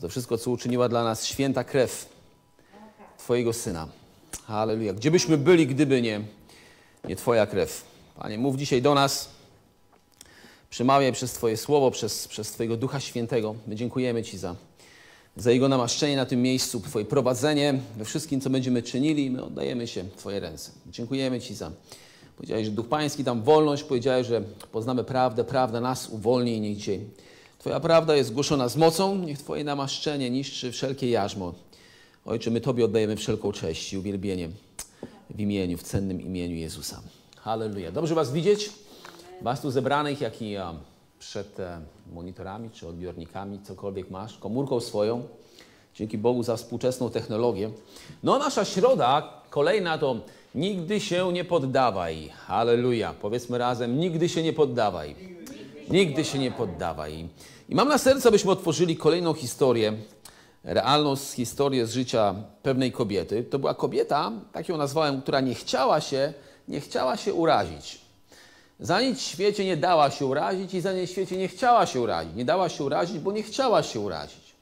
to wszystko, co uczyniła dla nas święta krew Twojego Syna. Halleluja. Gdzie byśmy byli, gdyby nie, nie Twoja krew? Panie, mów dzisiaj do nas. Przemawiaj przez Twoje słowo, przez, przez Twojego Ducha Świętego. My dziękujemy Ci za, za Jego namaszczenie na tym miejscu, Twoje prowadzenie we wszystkim, co będziemy czynili. My oddajemy się w Twoje ręce. Dziękujemy Ci za. Powiedziałeś, że Duch Pański tam wolność. Powiedziałeś, że poznamy prawdę. Prawda nas uwolni i niech dzisiaj Twoja prawda jest głoszona z mocą. Niech Twoje namaszczenie niszczy wszelkie jarzmo. Ojcze, my Tobie oddajemy wszelką cześć i uwielbienie w imieniu, w cennym imieniu Jezusa. Halleluja. Dobrze Was widzieć, Was tu zebranych, jak i przed e, monitorami czy odbiornikami, cokolwiek masz, komórką swoją. Dzięki Bogu za współczesną technologię. No, nasza środa kolejna to nigdy się nie poddawaj. Halleluja. Powiedzmy razem, nigdy się nie poddawaj. Nigdy się nie poddawaj. I mam na sercu, abyśmy otworzyli kolejną historię realną historię z życia pewnej kobiety. To była kobieta, tak ją nazwałem, która nie chciała się, nie chciała się urazić. Za nic w świecie nie dała się urazić i za nic w świecie nie chciała się urazić. Nie dała się urazić, bo nie chciała się urazić.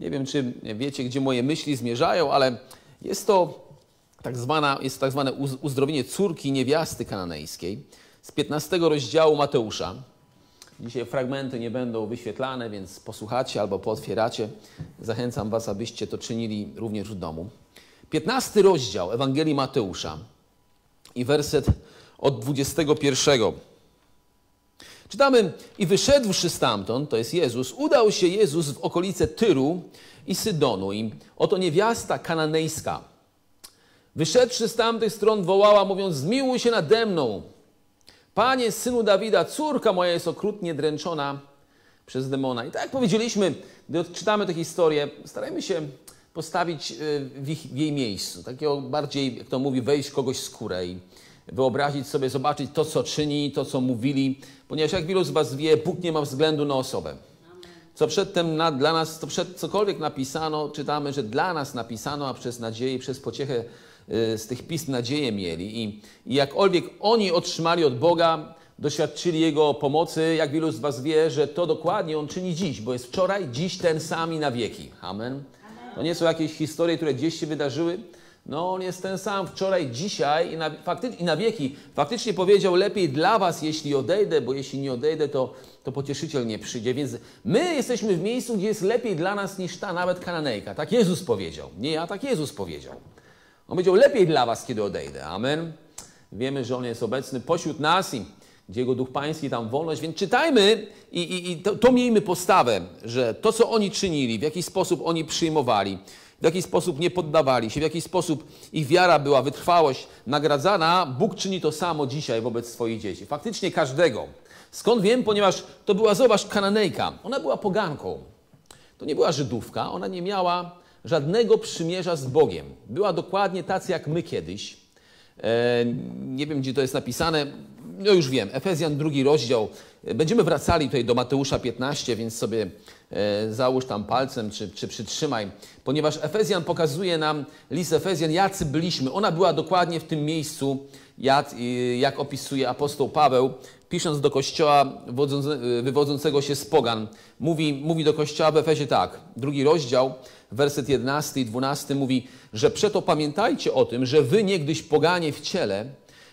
Nie wiem, czy wiecie, gdzie moje myśli zmierzają, ale jest to tak, zwana, jest tak zwane uzdrowienie córki niewiasty kananejskiej z 15 rozdziału Mateusza. Dzisiaj fragmenty nie będą wyświetlane, więc posłuchacie albo pootwieracie. Zachęcam Was, abyście to czynili również w domu. 15 rozdział Ewangelii Mateusza i werset od 21. Czytamy, i wyszedłszy stamtąd, to jest Jezus, udał się Jezus w okolice Tyru i Sydonu. I oto niewiasta kananejska, wyszedłszy z tamtych stron, wołała, mówiąc, zmiłuj się nade mną, Panie, synu Dawida, córka moja jest okrutnie dręczona przez demona. I tak jak powiedzieliśmy, gdy odczytamy tę historię, starajmy się postawić y, w, ich, w jej miejscu. Takiego bardziej, jak to mówi, wejść kogoś w skórę i wyobrazić sobie, zobaczyć to, co czyni, to, co mówili. Ponieważ jak wielu z Was wie, Bóg nie ma względu na osobę. Co przedtem na, dla nas, to przed cokolwiek napisano, czytamy, że dla nas napisano, a przez nadzieję, przez pociechę z tych pism nadzieję mieli. I, I jakkolwiek oni otrzymali od Boga, doświadczyli Jego pomocy, jak wielu z Was wie, że to dokładnie On czyni dziś, bo jest wczoraj, dziś ten sam i na wieki. Amen. To nie są jakieś historie, które gdzieś się wydarzyły. No, On jest ten sam wczoraj, dzisiaj i na, fakty, i na wieki. Faktycznie powiedział, lepiej dla Was, jeśli odejdę, bo jeśli nie odejdę, to, to pocieszyciel nie przyjdzie. Więc my jesteśmy w miejscu, gdzie jest lepiej dla nas niż ta nawet Kananejka. Tak Jezus powiedział. Nie ja, tak Jezus powiedział. On powiedział, lepiej dla was, kiedy odejdę. Amen. Wiemy, że On jest obecny pośród nas i gdzie Jego Duch Pański, tam wolność, więc czytajmy i, i, i to, to miejmy postawę, że to, co oni czynili, w jaki sposób oni przyjmowali, w jaki sposób nie poddawali się, w jaki sposób ich wiara była, wytrwałość nagradzana, Bóg czyni to samo dzisiaj wobec swoich dzieci. Faktycznie każdego. Skąd wiem? Ponieważ to była, zobacz, Kananejka. Ona była poganką. To nie była Żydówka, ona nie miała żadnego przymierza z Bogiem. Była dokładnie tacy jak my kiedyś. E, nie wiem, gdzie to jest napisane. No już wiem, Efezjan drugi rozdział. Będziemy wracali tutaj do Mateusza 15, więc sobie e, załóż tam palcem, czy, czy przytrzymaj. Ponieważ Efezjan pokazuje nam, list Efezjan, jacy byliśmy. Ona była dokładnie w tym miejscu, jak, jak opisuje apostoł Paweł, pisząc do kościoła wywodzącego się z pogan. Mówi, mówi do kościoła w Efezie tak, drugi rozdział, werset 11 i 12 mówi, że przeto pamiętajcie o tym, że wy niegdyś poganie w ciele,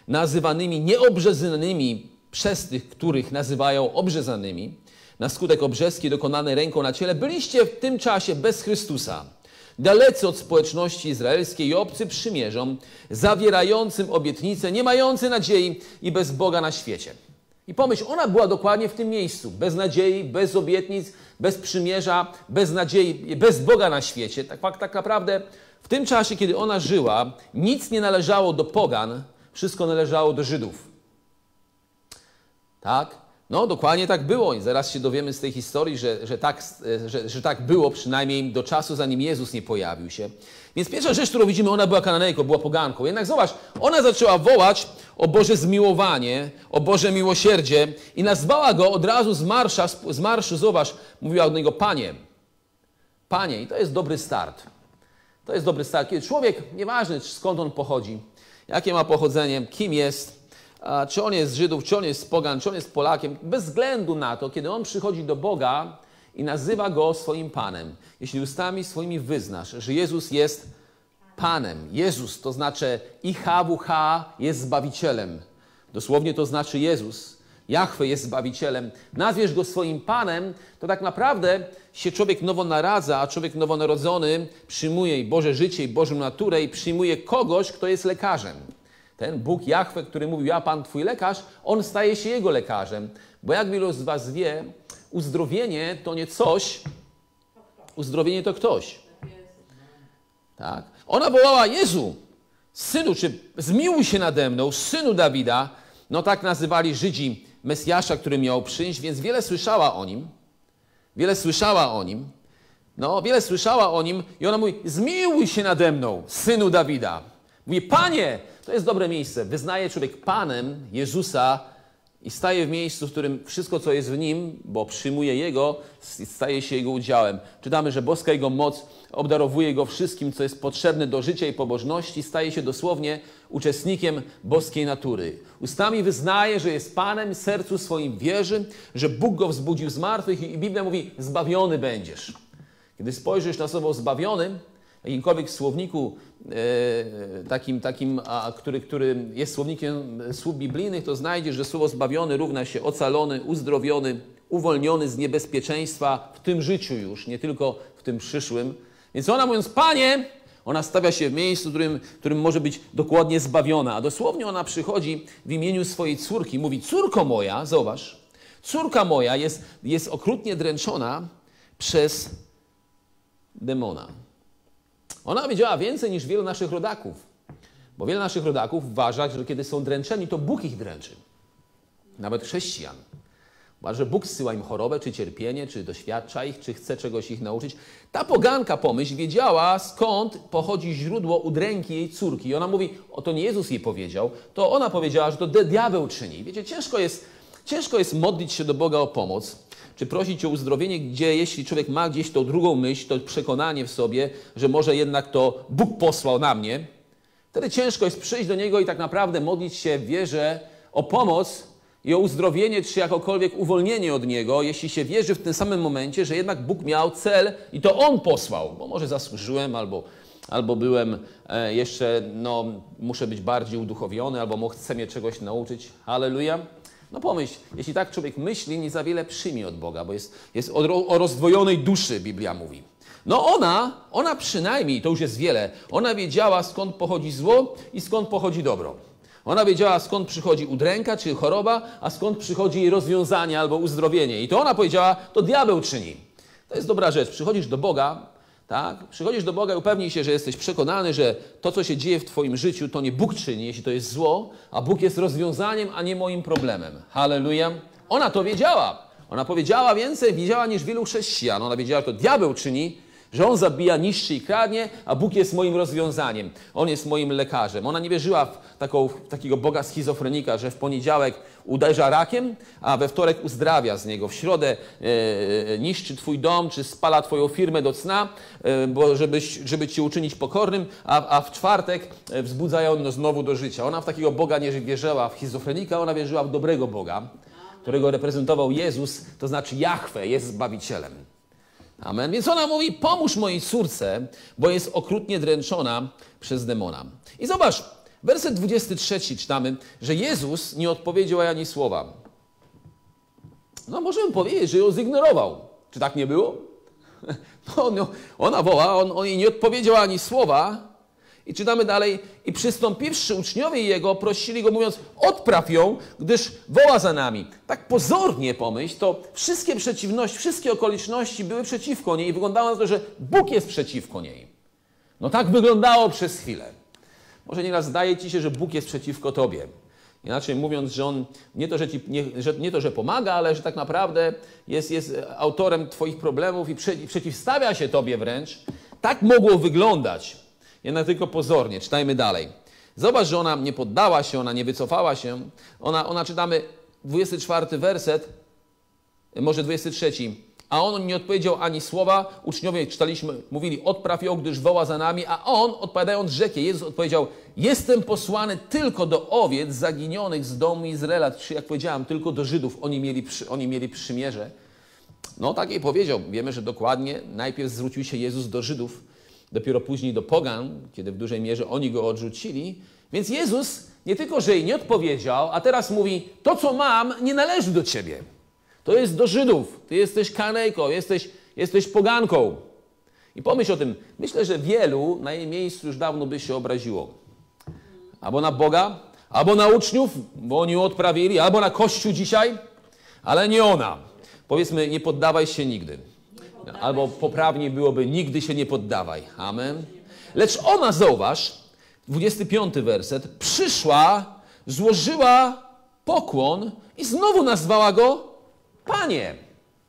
nazywanymi nieobrzezanymi przez tych, których nazywają obrzezanymi, na skutek obrzeski dokonanej ręką na ciele, byliście w tym czasie bez Chrystusa, dalecy od społeczności izraelskiej i obcy przymierzom, zawierającym obietnice, nie mający nadziei i bez Boga na świecie. I pomyśl, ona była dokładnie w tym miejscu, bez nadziei, bez obietnic, bez przymierza, bez nadziei, bez Boga na świecie. Tak, tak naprawdę w tym czasie, kiedy ona żyła, nic nie należało do pogan, wszystko należało do Żydów. Tak? No, dokładnie tak było i zaraz się dowiemy z tej historii, że, że, tak, że, że tak było przynajmniej do czasu, zanim Jezus nie pojawił się. Więc pierwsza rzecz, którą widzimy, ona była kananejką, była poganką. Jednak zobacz, ona zaczęła wołać o Boże zmiłowanie, o Boże miłosierdzie i nazwała go od razu z, marsza, z marszu, zobacz, mówiła do niego Panie. Panie. I to jest dobry start. To jest dobry start. Kiedy człowiek, nieważne skąd on pochodzi, jakie ma pochodzenie, kim jest, czy on jest z Żydów, czy on jest z Pogan, czy on jest Polakiem, bez względu na to, kiedy on przychodzi do Boga i nazywa go swoim Panem, jeśli ustami swoimi wyznasz, że Jezus jest Panem, Jezus to znaczy IHWH jest Zbawicielem, dosłownie to znaczy Jezus, Jahwe jest Zbawicielem, nazwiesz Go swoim Panem, to tak naprawdę się człowiek nowo naradza, a człowiek nowonarodzony przyjmuje Boże życie, i Bożą naturę i przyjmuje kogoś, kto jest lekarzem. Ten Bóg Jahwe, który mówił, ja Pan Twój lekarz, On staje się Jego lekarzem. Bo jak wielu z Was wie, uzdrowienie to nie coś, uzdrowienie to ktoś. Tak? Ona wołała Jezu, synu, czy zmiłuj się nade mną, synu Dawida. No tak nazywali Żydzi Mesjasza, który miał przyjść, więc wiele słyszała o nim. Wiele słyszała o nim. No, wiele słyszała o nim i ona mówi, zmiłuj się nade mną, synu Dawida. Mówi, Panie, to jest dobre miejsce. Wyznaje człowiek Panem Jezusa i staje w miejscu, w którym wszystko, co jest w nim, bo przyjmuje Jego, staje się Jego udziałem. Czytamy, że boska Jego moc obdarowuje Go wszystkim, co jest potrzebne do życia i pobożności, staje się dosłownie uczestnikiem boskiej natury. Ustami wyznaje, że jest Panem, sercu swoim wierzy, że Bóg Go wzbudził z martwych i Biblia mówi, zbawiony będziesz. Kiedy spojrzysz na słowo zbawiony, jakimkolwiek słowniku e, takim, takim a, który, który jest słownikiem słów biblijnych, to znajdziesz, że słowo zbawiony równa się ocalony, uzdrowiony, uwolniony z niebezpieczeństwa w tym życiu już, nie tylko w tym przyszłym. Więc ona mówiąc, Panie, ona stawia się w miejscu, w którym, w którym może być dokładnie zbawiona. A dosłownie ona przychodzi w imieniu swojej córki. Mówi, córko moja, zobacz, córka moja jest, jest okrutnie dręczona przez demona. Ona wiedziała więcej niż wielu naszych rodaków, bo wiele naszych rodaków uważa, że kiedy są dręczeni, to Bóg ich dręczy. Nawet chrześcijan. Uważa, że Bóg zsyła im chorobę, czy cierpienie, czy doświadcza ich, czy chce czegoś ich nauczyć. Ta poganka pomyśl wiedziała, skąd pochodzi źródło udręki jej córki. I ona mówi, o to nie Jezus jej powiedział, to ona powiedziała, że to diabeł czyni. Wiecie, ciężko jest, ciężko jest modlić się do Boga o pomoc, czy prosić o uzdrowienie, gdzie jeśli człowiek ma gdzieś tą drugą myśl, to przekonanie w sobie, że może jednak to Bóg posłał na mnie, wtedy ciężko jest przyjść do Niego i tak naprawdę modlić się w wierze o pomoc i o uzdrowienie, czy jakokolwiek uwolnienie od Niego, jeśli się wierzy w tym samym momencie, że jednak Bóg miał cel i to On posłał, bo może zasłużyłem albo albo byłem e, jeszcze, no, muszę być bardziej uduchowiony, albo chcę mnie czegoś nauczyć. Halleluja. No pomyśl, jeśli tak człowiek myśli, nie za wiele przyjmie od Boga, bo jest, jest o, o rozdwojonej duszy, Biblia mówi. No ona, ona przynajmniej, to już jest wiele, ona wiedziała skąd pochodzi zło i skąd pochodzi dobro. Ona wiedziała skąd przychodzi udręka czy choroba, a skąd przychodzi jej rozwiązanie albo uzdrowienie. I to ona powiedziała, to diabeł czyni. To jest dobra rzecz. Przychodzisz do Boga, tak? Przychodzisz do Boga i upewnij się, że jesteś przekonany, że to, co się dzieje w Twoim życiu, to nie Bóg czyni, jeśli to jest zło, a Bóg jest rozwiązaniem, a nie moim problemem. Halleluja. Ona to wiedziała. Ona powiedziała więcej, wiedziała niż wielu chrześcijan. Ona wiedziała, że to diabeł czyni, że on zabija, niszczy i kradnie, a Bóg jest moim rozwiązaniem. On jest moim lekarzem. Ona nie wierzyła w, taką, w takiego Boga schizofrenika, że w poniedziałek uderza rakiem, a we wtorek uzdrawia z niego. W środę e, niszczy twój dom, czy spala twoją firmę do cna, e, bo żebyś, żeby cię uczynić pokornym, a, a w czwartek e, wzbudza ją znowu do życia. Ona w takiego Boga nie wierzyła, w schizofrenika, ona wierzyła w dobrego Boga, którego reprezentował Jezus, to znaczy Jahwe, jest Zbawicielem. Amen. Więc ona mówi: Pomóż mojej córce, bo jest okrutnie dręczona przez demona. I zobacz, werset 23 czytamy, że Jezus nie odpowiedział ani słowa. No, możemy powiedzieć, że ją zignorował. Czy tak nie było? No, no ona woła, on, on jej nie odpowiedział ani słowa, i czytamy dalej, i przystąpiwszy uczniowie jego, prosili go mówiąc, odpraw ją, gdyż woła za nami. Tak pozornie pomyśl, to wszystkie przeciwności, wszystkie okoliczności były przeciwko niej i wyglądało na to, że Bóg jest przeciwko niej. No tak wyglądało przez chwilę. Może nieraz zdaje ci się, że Bóg jest przeciwko tobie. Inaczej mówiąc, że On nie to, że, ci, nie, że, nie to, że pomaga, ale że tak naprawdę jest, jest autorem Twoich problemów i, prze, i przeciwstawia się Tobie wręcz. Tak mogło wyglądać jednak tylko pozornie. Czytajmy dalej. Zobacz, że ona nie poddała się, ona nie wycofała się. Ona, ona czytamy 24 werset, może 23. A on nie odpowiedział ani słowa. Uczniowie czytaliśmy, mówili, odpraw ją, gdyż woła za nami. A on, odpowiadając, rzekł, Jezus odpowiedział, jestem posłany tylko do owiec zaginionych z domu Izraela. Czy jak powiedziałem, tylko do Żydów oni mieli, oni mieli przymierze. No tak jej powiedział. Wiemy, że dokładnie najpierw zwrócił się Jezus do Żydów, dopiero później do pogan, kiedy w dużej mierze oni go odrzucili. Więc Jezus nie tylko, że jej nie odpowiedział, a teraz mówi, to co mam nie należy do ciebie. To jest do Żydów. Ty jesteś kanejką, jesteś, jesteś poganką. I pomyśl o tym. Myślę, że wielu na jej miejscu już dawno by się obraziło. Albo na Boga, albo na uczniów, bo oni ją odprawili, albo na Kościół dzisiaj, ale nie ona. Powiedzmy, nie poddawaj się nigdy. Albo poprawniej byłoby, nigdy się nie poddawaj. Amen. Lecz ona, zauważ, 25 werset, przyszła, złożyła pokłon i znowu nazwała go Panie.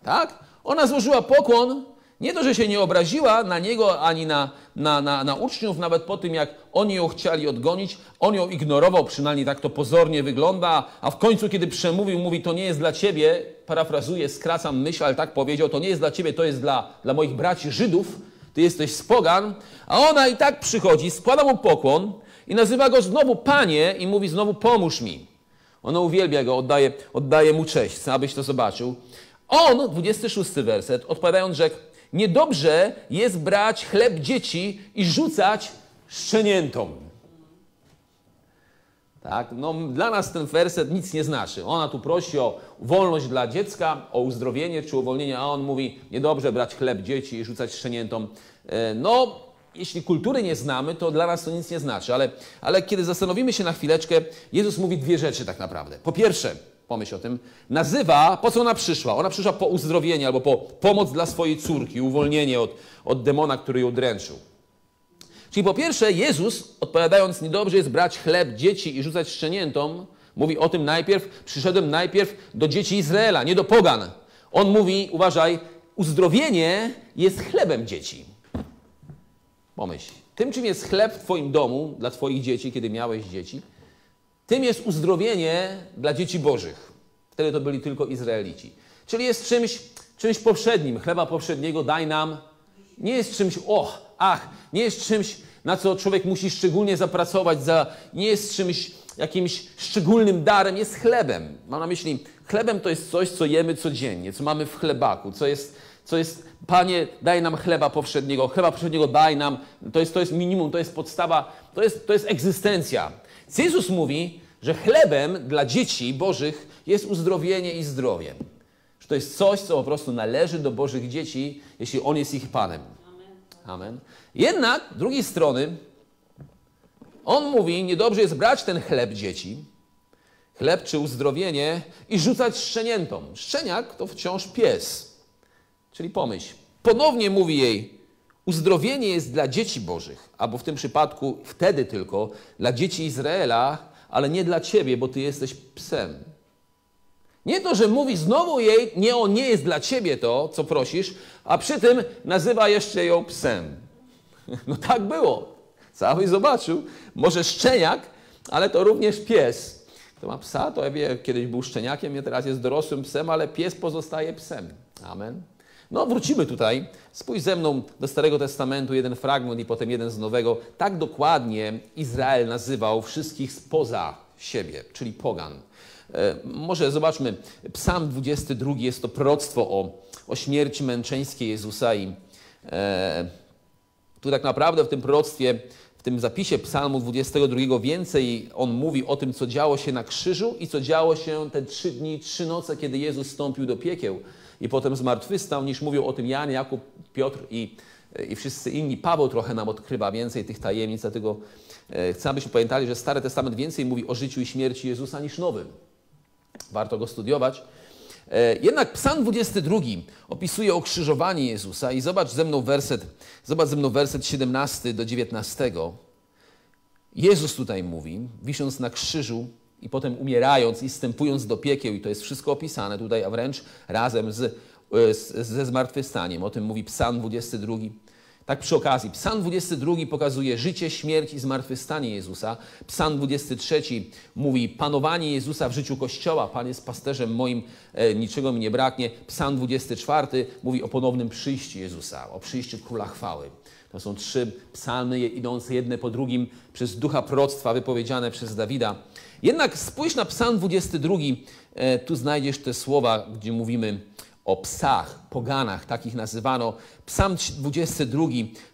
Tak? Ona złożyła pokłon, nie to, że się nie obraziła na niego ani na, na, na, na uczniów, nawet po tym, jak oni ją chcieli odgonić, on ją ignorował, przynajmniej tak to pozornie wygląda, a w końcu, kiedy przemówił, mówi, to nie jest dla ciebie, parafrazuję, skracam myśl, ale tak powiedział, to nie jest dla ciebie, to jest dla, dla moich braci Żydów, ty jesteś z pogan, a ona i tak przychodzi, składa mu pokłon i nazywa go znowu Panie i mówi znowu pomóż mi. Ona uwielbia go, oddaje, oddaje mu cześć, abyś to zobaczył. On, 26 werset, odpowiadając, rzekł, niedobrze jest brać chleb dzieci i rzucać szczeniętom. Tak? No, dla nas ten werset nic nie znaczy. Ona tu prosi o wolność dla dziecka, o uzdrowienie czy uwolnienie, a on mówi, niedobrze brać chleb dzieci i rzucać szczeniętom. E, no, jeśli kultury nie znamy, to dla nas to nic nie znaczy. Ale, ale kiedy zastanowimy się na chwileczkę, Jezus mówi dwie rzeczy tak naprawdę. Po pierwsze, pomyśl o tym, nazywa, po co ona przyszła? Ona przyszła po uzdrowienie albo po pomoc dla swojej córki, uwolnienie od, od demona, który ją dręczył. Czyli po pierwsze, Jezus, odpowiadając, niedobrze jest brać chleb dzieci i rzucać szczeniętom, mówi o tym najpierw, przyszedłem najpierw do dzieci Izraela, nie do pogan. On mówi, uważaj, uzdrowienie jest chlebem dzieci. Pomyśl, tym czym jest chleb w Twoim domu dla Twoich dzieci, kiedy miałeś dzieci, tym jest uzdrowienie dla dzieci Bożych. Wtedy to byli tylko Izraelici. Czyli jest czymś, czymś powszednim. Chleba powszedniego daj nam. Nie jest czymś, och, ach, nie jest czymś, na co człowiek musi szczególnie zapracować, za, nie jest czymś, jakimś szczególnym darem, jest chlebem. Mam na myśli, chlebem to jest coś, co jemy codziennie, co mamy w chlebaku, co jest, co jest Panie, daj nam chleba powszedniego, chleba powszedniego daj nam, to jest, to jest minimum, to jest podstawa, to jest, to jest egzystencja. Jezus mówi, że chlebem dla dzieci Bożych jest uzdrowienie i zdrowie. Że to jest coś, co po prostu należy do Bożych dzieci, jeśli On jest ich Panem. Amen. Jednak, z drugiej strony, On mówi, niedobrze jest brać ten chleb dzieci, chleb czy uzdrowienie i rzucać szczeniętom. Szczeniak to wciąż pies. Czyli pomyśl, ponownie mówi jej, uzdrowienie jest dla dzieci Bożych, albo w tym przypadku wtedy tylko dla dzieci Izraela, ale nie dla ciebie, bo ty jesteś psem. Nie to, że mówi znowu jej, nie, on nie jest dla ciebie to, co prosisz, a przy tym nazywa jeszcze ją psem. No tak było. Cały zobaczył. Może szczeniak, ale to również pies. Kto ma psa, to wie, kiedyś był szczeniakiem, nie teraz jest dorosłym psem, ale pies pozostaje psem. Amen. No, wrócimy tutaj. Spójrz ze mną do Starego Testamentu, jeden fragment i potem jeden z Nowego. Tak dokładnie Izrael nazywał wszystkich spoza siebie, czyli pogan. E, może zobaczmy, Psalm 22 jest to proroctwo o, o śmierci męczeńskiej Jezusa i e, tu tak naprawdę w tym proroctwie, w tym zapisie Psalmu 22 więcej on mówi o tym, co działo się na krzyżu i co działo się te trzy dni, trzy noce, kiedy Jezus stąpił do piekieł i potem zmartwychwstał, niż mówią o tym Jan, Jakub, Piotr i, i wszyscy inni. Paweł trochę nam odkrywa więcej tych tajemnic, dlatego e, chcę, abyśmy pamiętali, że Stary Testament więcej mówi o życiu i śmierci Jezusa niż Nowym. Warto go studiować. E, jednak Psalm 22 opisuje okrzyżowanie Jezusa i zobacz ze mną werset, zobacz ze mną werset 17 do 19. Jezus tutaj mówi, wisząc na krzyżu, i potem umierając i wstępując do piekieł, i to jest wszystko opisane tutaj, a wręcz razem z, e, z, ze zmartwychwstaniem. O tym mówi Psalm 22. Tak przy okazji, Psalm 22 pokazuje życie, śmierć i zmartwychwstanie Jezusa. Psalm 23 mówi panowanie Jezusa w życiu Kościoła. Pan jest pasterzem moim, e, niczego mi nie braknie. Psalm 24 mówi o ponownym przyjściu Jezusa, o przyjściu Króla Chwały. To są trzy psalmy idące jedne po drugim przez ducha proroctwa wypowiedziane przez Dawida. Jednak spójrz na psalm 22, e, tu znajdziesz te słowa, gdzie mówimy o psach, poganach, takich nazywano. Psalm 22,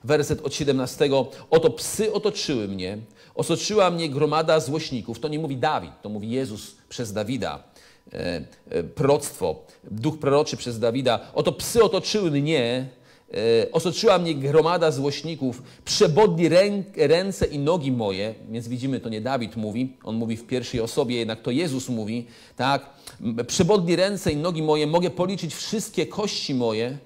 werset od 17. Oto psy otoczyły mnie, otoczyła mnie gromada złośników. To nie mówi Dawid, to mówi Jezus przez Dawida. E, e, proroctwo, duch proroczy przez Dawida. Oto psy otoczyły mnie, e, otoczyła mnie gromada złośników, przebodli ręce i nogi moje, więc widzimy, to nie Dawid mówi, on mówi w pierwszej osobie, jednak to Jezus mówi, tak, przebodli ręce i nogi moje, mogę policzyć wszystkie kości moje,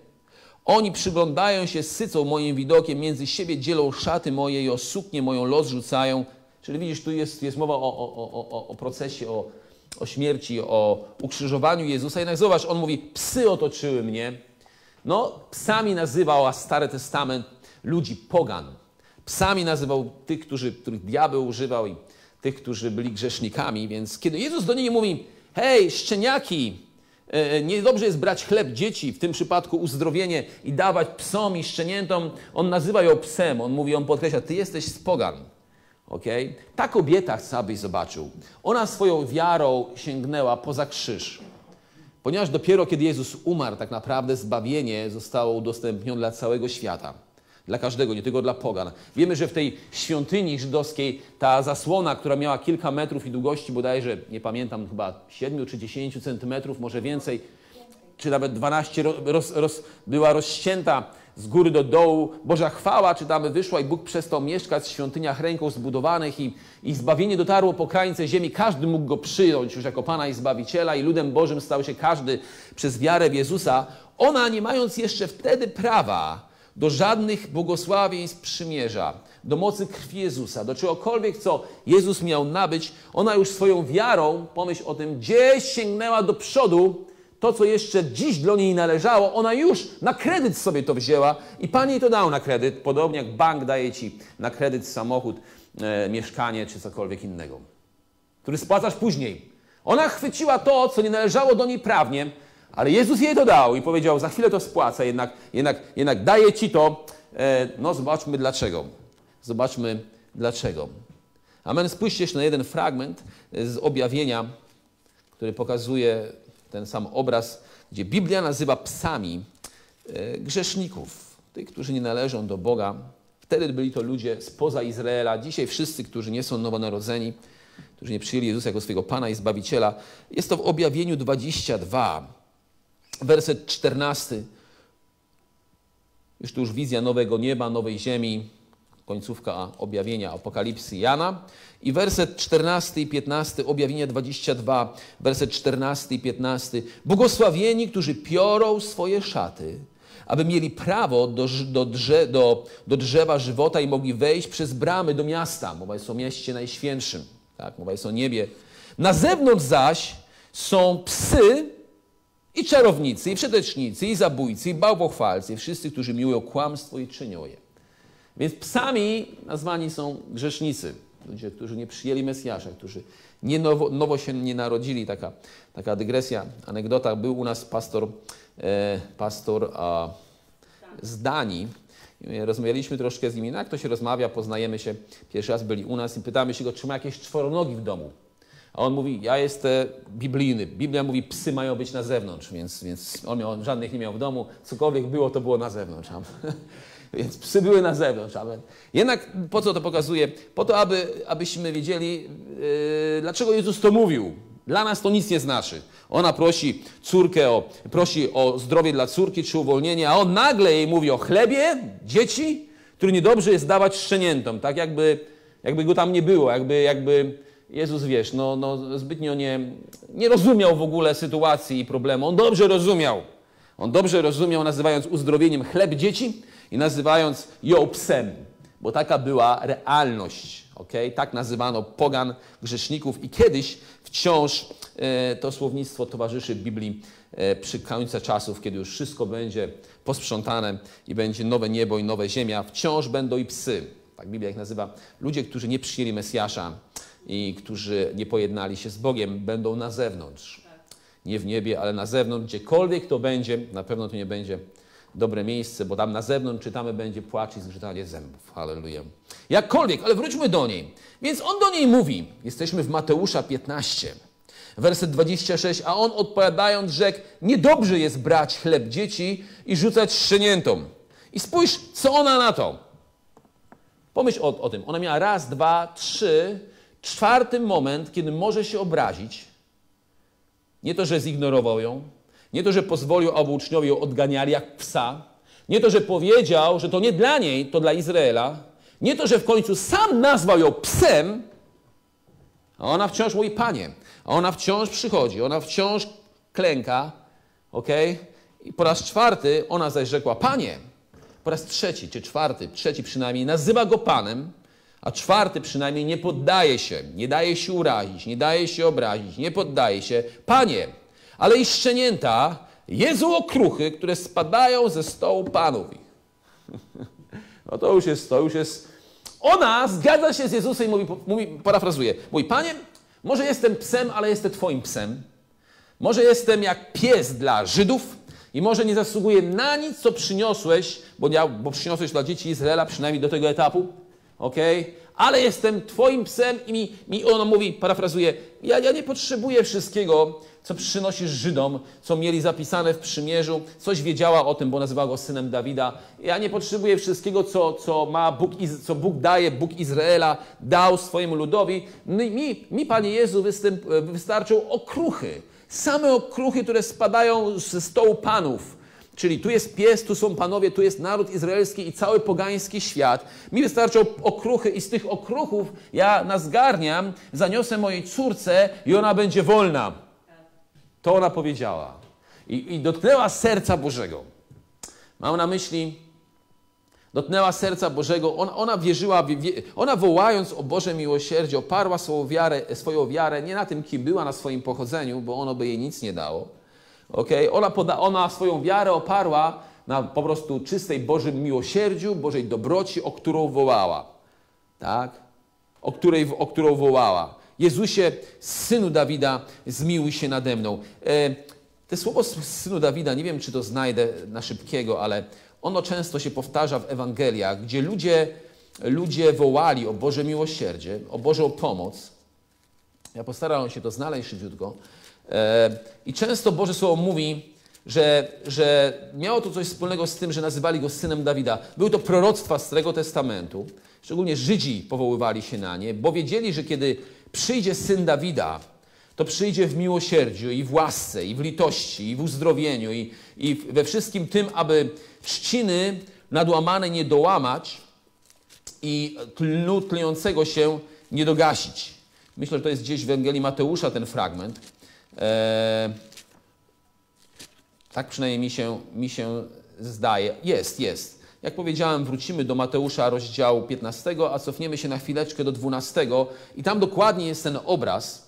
oni przyglądają się sycą moim widokiem, między siebie dzielą szaty moje i o suknię moją los rzucają. Czyli widzisz, tu jest, jest mowa o, o, o, o procesie, o, o śmierci, o ukrzyżowaniu Jezusa. Jednak zobacz, on mówi, psy otoczyły mnie. No, psami nazywał, Stary Testament ludzi pogan. Psami nazywał tych, którzy, których diabeł używał i tych, którzy byli grzesznikami. Więc kiedy Jezus do niej mówi, hej, szczeniaki, e, e, niedobrze jest brać chleb dzieci, w tym przypadku uzdrowienie i dawać psom i szczeniętom, on nazywa ją psem. On mówi, on podkreśla, ty jesteś pogan. Okay? Ta kobieta, chcę abyś zobaczył, ona swoją wiarą sięgnęła poza krzyż. Ponieważ dopiero kiedy Jezus umarł, tak naprawdę zbawienie zostało udostępnione dla całego świata. Dla każdego, nie tylko dla pogan. Wiemy, że w tej świątyni żydowskiej ta zasłona, która miała kilka metrów i długości bodajże, nie pamiętam, chyba 7 czy 10 centymetrów, może więcej, czy nawet 12, roz, roz, była rozcięta z góry do dołu. Boża chwała, czytamy, wyszła i Bóg przestał mieszkać w świątyniach ręką zbudowanych i, i zbawienie dotarło po krańce ziemi. Każdy mógł Go przyjąć już jako Pana i Zbawiciela i ludem Bożym stał się każdy przez wiarę w Jezusa. Ona, nie mając jeszcze wtedy prawa do żadnych błogosławieństw przymierza, do mocy krwi Jezusa, do czegokolwiek, co Jezus miał nabyć, ona już swoją wiarą, pomyśl o tym, gdzieś sięgnęła do przodu, to, co jeszcze dziś do niej należało, ona już na kredyt sobie to wzięła i Pan jej to dał na kredyt, podobnie jak bank daje Ci na kredyt samochód, e, mieszkanie czy cokolwiek innego, który spłacasz później. Ona chwyciła to, co nie należało do niej prawnie, ale Jezus jej to dał i powiedział, za chwilę to spłacę, jednak, jednak, jednak daję Ci to. E, no zobaczmy dlaczego. Zobaczmy dlaczego. Amen. Spójrzcie na jeden fragment z objawienia, który pokazuje ten sam obraz, gdzie Biblia nazywa psami e, grzeszników, tych, którzy nie należą do Boga. Wtedy byli to ludzie spoza Izraela. Dzisiaj wszyscy, którzy nie są nowonarodzeni, którzy nie przyjęli Jezusa jako swojego Pana i Zbawiciela. Jest to w objawieniu 22, werset 14. Już tu już wizja nowego nieba, nowej ziemi, końcówka objawienia Apokalipsy Jana. I werset 14 i 15, objawienie 22, werset 14 i 15. Błogosławieni, którzy piorą swoje szaty, aby mieli prawo do, do, drze, do, do drzewa żywota i mogli wejść przez bramy do miasta. Mowa jest o mieście najświętszym, tak? mowa jest o niebie. Na zewnątrz zaś są psy i czarownicy, i przetecznicy, i zabójcy, i bałwochwalcy, wszyscy, którzy miłują kłamstwo i czynią je. Więc psami nazwani są grzesznicy, ludzie, którzy nie przyjęli Mesjasza, którzy nie nowo, nowo się nie narodzili. Taka, taka dygresja, anegdota. Był u nas pastor, e, pastor a, z Danii. Rozmawialiśmy troszkę z nim, no jak to się rozmawia, poznajemy się. Pierwszy raz byli u nas i pytamy się go, czy ma jakieś czworonogi w domu. A on mówi, ja jestem biblijny. Biblia mówi, psy mają być na zewnątrz, więc, więc on miał, żadnych nie miał w domu. Cokolwiek było, to było na zewnątrz. Więc psy były na zewnątrz. Amen. Jednak po co to pokazuje? Po to, aby, abyśmy wiedzieli, yy, dlaczego Jezus to mówił. Dla nas to nic nie znaczy. Ona prosi córkę, o, prosi o zdrowie dla córki czy uwolnienie, a on nagle jej mówi o chlebie dzieci, który niedobrze jest dawać szczeniętom. Tak jakby, jakby go tam nie było, jakby, jakby Jezus, wiesz, no, no zbytnio nie, nie rozumiał w ogóle sytuacji i problemu. On dobrze rozumiał. On dobrze rozumiał, nazywając uzdrowieniem chleb dzieci, i nazywając ją psem, bo taka była realność. Okay? Tak nazywano pogan, grzeszników i kiedyś wciąż e, to słownictwo towarzyszy Biblii e, przy końcu czasów, kiedy już wszystko będzie posprzątane i będzie nowe niebo i nowe ziemia, wciąż będą i psy. Tak Biblia ich nazywa. Ludzie, którzy nie przyjęli Mesjasza i którzy nie pojednali się z Bogiem, będą na zewnątrz. Nie w niebie, ale na zewnątrz, gdziekolwiek to będzie, na pewno to nie będzie dobre miejsce, bo tam na zewnątrz czytamy będzie płacz i zgrzytanie zębów. Halleluja. Jakkolwiek, ale wróćmy do niej. Więc on do niej mówi, jesteśmy w Mateusza 15, Werset 26. A on odpowiadając rzekł, niedobrze jest brać chleb dzieci i rzucać szczeniętom. I spójrz, co ona na to. Pomyśl o, o tym. Ona miała raz, dwa, trzy, czwarty moment, kiedy może się obrazić. Nie to, że zignorował ją, nie to, że pozwolił, aby uczniowie ją odganiali jak psa, nie to, że powiedział, że to nie dla niej, to dla Izraela, nie to, że w końcu sam nazwał ją psem, a ona wciąż mówi Panie, a ona wciąż przychodzi, ona wciąż klęka, ok? I po raz czwarty ona zaś rzekła Panie, po raz trzeci czy czwarty, trzeci przynajmniej, nazywa go Panem, a czwarty przynajmniej nie poddaje się, nie daje się urazić, nie daje się obrazić, nie poddaje się. Panie, ale i szczenięta jedzą okruchy, które spadają ze stołu Panów. No to już jest, to już jest... Ona zgadza się z Jezusem i mówi, mówi parafrazuje, mówi, Panie, może jestem psem, ale jestem Twoim psem. Może jestem jak pies dla Żydów, i może nie zasługuje na nic, co przyniosłeś, bo, ja, bo przyniosłeś dla dzieci Izraela, przynajmniej do tego etapu, ok? Ale jestem Twoim psem i mi, mi ona mówi, parafrazuje, ja, ja nie potrzebuję wszystkiego, co przynosisz Żydom, co mieli zapisane w przymierzu, coś wiedziała o tym, bo nazywała go synem Dawida. Ja nie potrzebuję wszystkiego, co, co, ma Bóg, co Bóg daje, Bóg Izraela dał swojemu ludowi. Mi, mi Panie Jezu, występ, wystarczą okruchy Same okruchy, które spadają ze stołu panów. Czyli tu jest pies, tu są panowie, tu jest naród izraelski i cały pogański świat. Mi wystarczą okruchy i z tych okruchów ja nazgarniam, zaniosę mojej córce i ona będzie wolna. To ona powiedziała. I, i dotknęła serca Bożego. Mam na myśli dotknęła serca Bożego. Ona, ona wierzyła, ona wołając o Boże miłosierdzie, oparła swoją wiarę, swoją wiarę nie na tym, kim była, na swoim pochodzeniu, bo ono by jej nic nie dało. Okay? Ona, poda, ona swoją wiarę oparła na po prostu czystej Bożym miłosierdziu, Bożej dobroci, o którą wołała. Tak? O, której, o którą wołała. Jezusie, synu Dawida, zmiłuj się nade mną. E, te słowo synu Dawida, nie wiem, czy to znajdę na szybkiego, ale ono często się powtarza w Ewangeliach, gdzie ludzie, ludzie wołali o Boże miłosierdzie, o Bożą pomoc. Ja postarałem się to znaleźć szybciutko. E, I często Boże Słowo mówi, że, że miało to coś wspólnego z tym, że nazywali go synem Dawida. Były to proroctwa Starego Testamentu. Szczególnie Żydzi powoływali się na nie, bo wiedzieli, że kiedy przyjdzie syn Dawida, to przyjdzie w miłosierdziu i w łasce, i w litości, i w uzdrowieniu, i, i we wszystkim tym, aby trzciny nadłamane nie dołamać i tlu tlejącego się nie dogasić. Myślę, że to jest gdzieś w Ewangelii Mateusza ten fragment. Eee, tak przynajmniej mi się, mi się zdaje. Jest, jest. Jak powiedziałem, wrócimy do Mateusza rozdziału 15, a cofniemy się na chwileczkę do 12 i tam dokładnie jest ten obraz,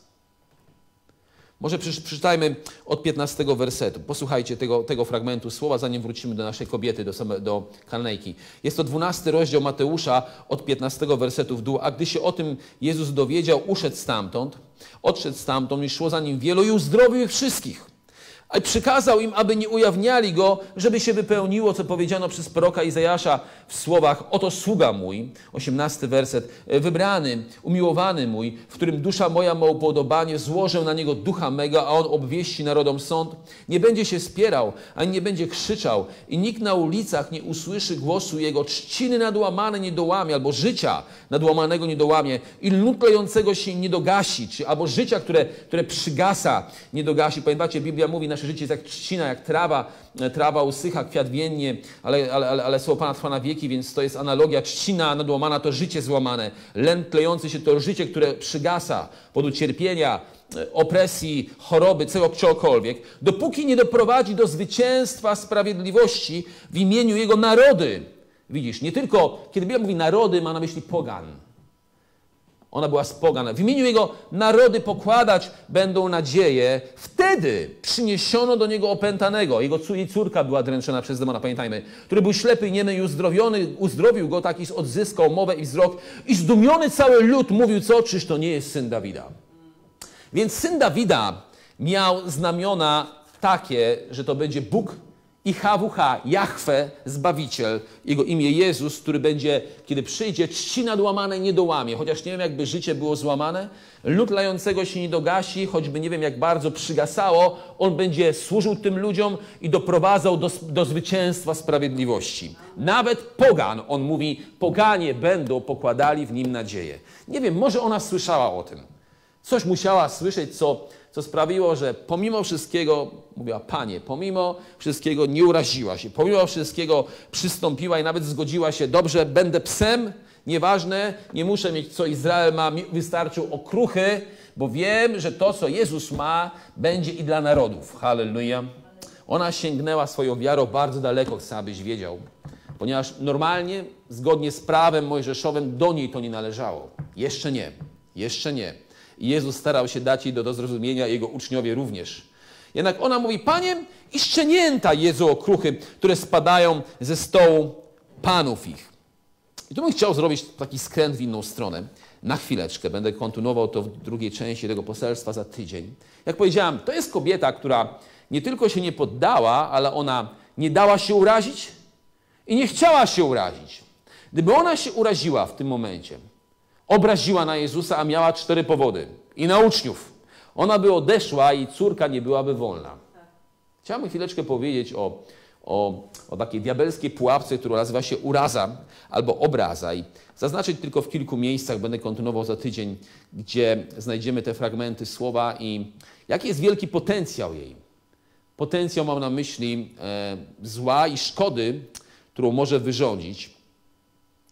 może przeczytajmy od 15 wersetu. Posłuchajcie tego, tego fragmentu słowa, zanim wrócimy do naszej kobiety, do, same, do Kanejki. Jest to 12 rozdział Mateusza od 15 wersetu w dół. A gdy się o tym Jezus dowiedział, uszedł stamtąd, odszedł stamtąd i szło za nim wielu i uzdrowił ich wszystkich a przykazał im, aby nie ujawniali go, żeby się wypełniło, co powiedziano przez proroka Izajasza w słowach Oto sługa mój, 18 werset, wybrany, umiłowany mój, w którym dusza moja ma upodobanie, złożę na niego ducha mego, a on obwieści narodom sąd. Nie będzie się spierał, ani nie będzie krzyczał i nikt na ulicach nie usłyszy głosu jego. Trzciny nadłamane nie dołamie, albo życia nadłamanego nie dołamie i lód lejącego się nie dogasi, czy, albo życia, które, które przygasa, nie dogasi. Pamiętacie, Biblia mówi, nasze życie jest jak trzcina, jak trawa, e, trawa usycha, kwiat wiennie, ale, ale, ale, ale słowo Pana trwa na wieki, więc to jest analogia. Trzcina nadłamana to życie złamane. Lęk tlejący się to życie, które przygasa pod ucierpienia, e, opresji, choroby, czegokolwiek, dopóki nie doprowadzi do zwycięstwa sprawiedliwości w imieniu Jego narody. Widzisz, nie tylko, kiedy Biblia mówi narody, ma na myśli pogan. Ona była spogana. W imieniu Jego narody pokładać będą nadzieję. Wtedy przyniesiono do Niego opętanego. Jego córka była dręczona przez demona, pamiętajmy. Który był ślepy, niemy i uzdrowiony. Uzdrowił go, taki odzyskał mowę i wzrok. I zdumiony cały lud mówił, co? Czyż to nie jest syn Dawida? Więc syn Dawida miał znamiona takie, że to będzie Bóg i HWH, Jahwe, Zbawiciel, Jego imię Jezus, który będzie, kiedy przyjdzie, czci nadłamane nie dołamie. Chociaż nie wiem, jakby życie było złamane, lud lającego się nie dogasi, choćby nie wiem, jak bardzo przygasało, On będzie służył tym ludziom i doprowadzał do, do zwycięstwa sprawiedliwości. Nawet pogan, On mówi, poganie będą pokładali w Nim nadzieję. Nie wiem, może ona słyszała o tym. Coś musiała słyszeć, co co sprawiło, że pomimo wszystkiego, mówiła Panie, pomimo wszystkiego nie uraziła się, pomimo wszystkiego przystąpiła i nawet zgodziła się, dobrze, będę psem, nieważne, nie muszę mieć co Izrael ma, mi okruchy, bo wiem, że to, co Jezus ma, będzie i dla narodów. Hallelujah. Ona sięgnęła swoją wiarą bardzo daleko, chcę, abyś wiedział, ponieważ normalnie, zgodnie z prawem mojżeszowym, do niej to nie należało. Jeszcze nie, jeszcze nie. I Jezus starał się dać jej do, do zrozumienia, Jego uczniowie również. Jednak ona mówi, Panie, i szczenięta jedzą okruchy, które spadają ze stołu panów ich. I tu bym chciał zrobić taki skręt w inną stronę. Na chwileczkę, będę kontynuował to w drugiej części tego poselstwa za tydzień. Jak powiedziałam, to jest kobieta, która nie tylko się nie poddała, ale ona nie dała się urazić i nie chciała się urazić. Gdyby ona się uraziła w tym momencie, obraziła na Jezusa, a miała cztery powody. I na uczniów. Ona by odeszła i córka nie byłaby wolna. Chciałbym chwileczkę powiedzieć o, o, o takiej diabelskiej pułapce, która nazywa się uraza albo obraza. I zaznaczyć tylko w kilku miejscach, będę kontynuował za tydzień, gdzie znajdziemy te fragmenty słowa i jaki jest wielki potencjał jej. Potencjał mam na myśli e, zła i szkody, którą może wyrządzić.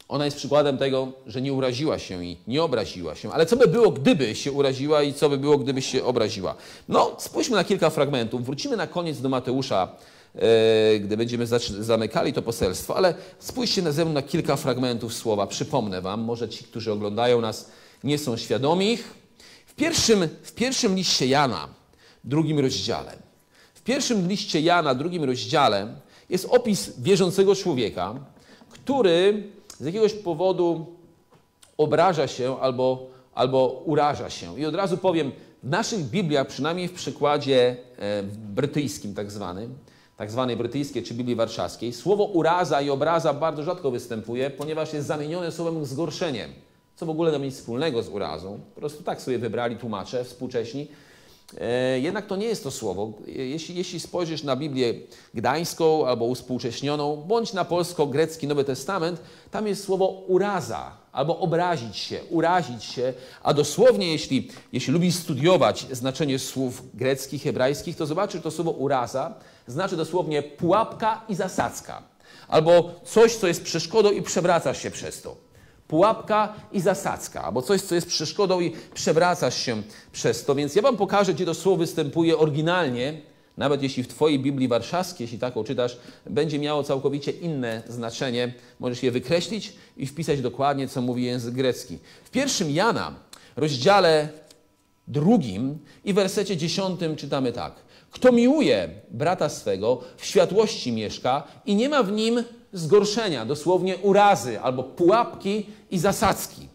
Ona jest przykładem tego, że nie uraziła się i nie obraziła się. Ale co by było, gdyby się uraziła i co by było, gdyby się obraziła? No, spójrzmy na kilka fragmentów. Wrócimy na koniec do Mateusza, e, gdy będziemy zamykali to poselstwo, ale spójrzcie na ze mną na kilka fragmentów słowa. Przypomnę Wam, może ci, którzy oglądają nas, nie są świadomi ich. W pierwszym, w pierwszym liście Jana, drugim rozdziale, w pierwszym liście Jana, drugim rozdziale jest opis wierzącego człowieka, który z jakiegoś powodu obraża się albo, albo uraża się. I od razu powiem, w naszych Bibliach, przynajmniej w przykładzie e, brytyjskim tak zwanym, tak zwanej brytyjskiej czy Biblii Warszawskiej, słowo uraza i obraza bardzo rzadko występuje, ponieważ jest zamienione słowem zgorszenie, co w ogóle nie ma nic wspólnego z urazą. Po prostu tak sobie wybrali tłumacze współcześni. E, jednak to nie jest to słowo. Jeśli, jeśli spojrzysz na Biblię gdańską albo uspółcześnioną, bądź na polsko-grecki Nowy Testament, tam jest słowo uraza albo obrazić się, urazić się, a dosłownie, jeśli, jeśli lubisz studiować znaczenie słów greckich, hebrajskich, to zobaczysz, to słowo uraza znaczy dosłownie pułapka i zasadzka, albo coś, co jest przeszkodą i przewracasz się przez to pułapka i zasadzka, albo coś, co jest przeszkodą i przewracasz się przez to. Więc ja Wam pokażę, gdzie to słowo występuje oryginalnie, nawet jeśli w Twojej Biblii Warszawskiej, jeśli taką czytasz, będzie miało całkowicie inne znaczenie. Możesz je wykreślić i wpisać dokładnie, co mówi język grecki. W pierwszym Jana, rozdziale drugim i wersecie dziesiątym czytamy tak. Kto miłuje brata swego, w światłości mieszka i nie ma w nim zgorszenia, dosłownie urazy albo pułapki i zasadzki.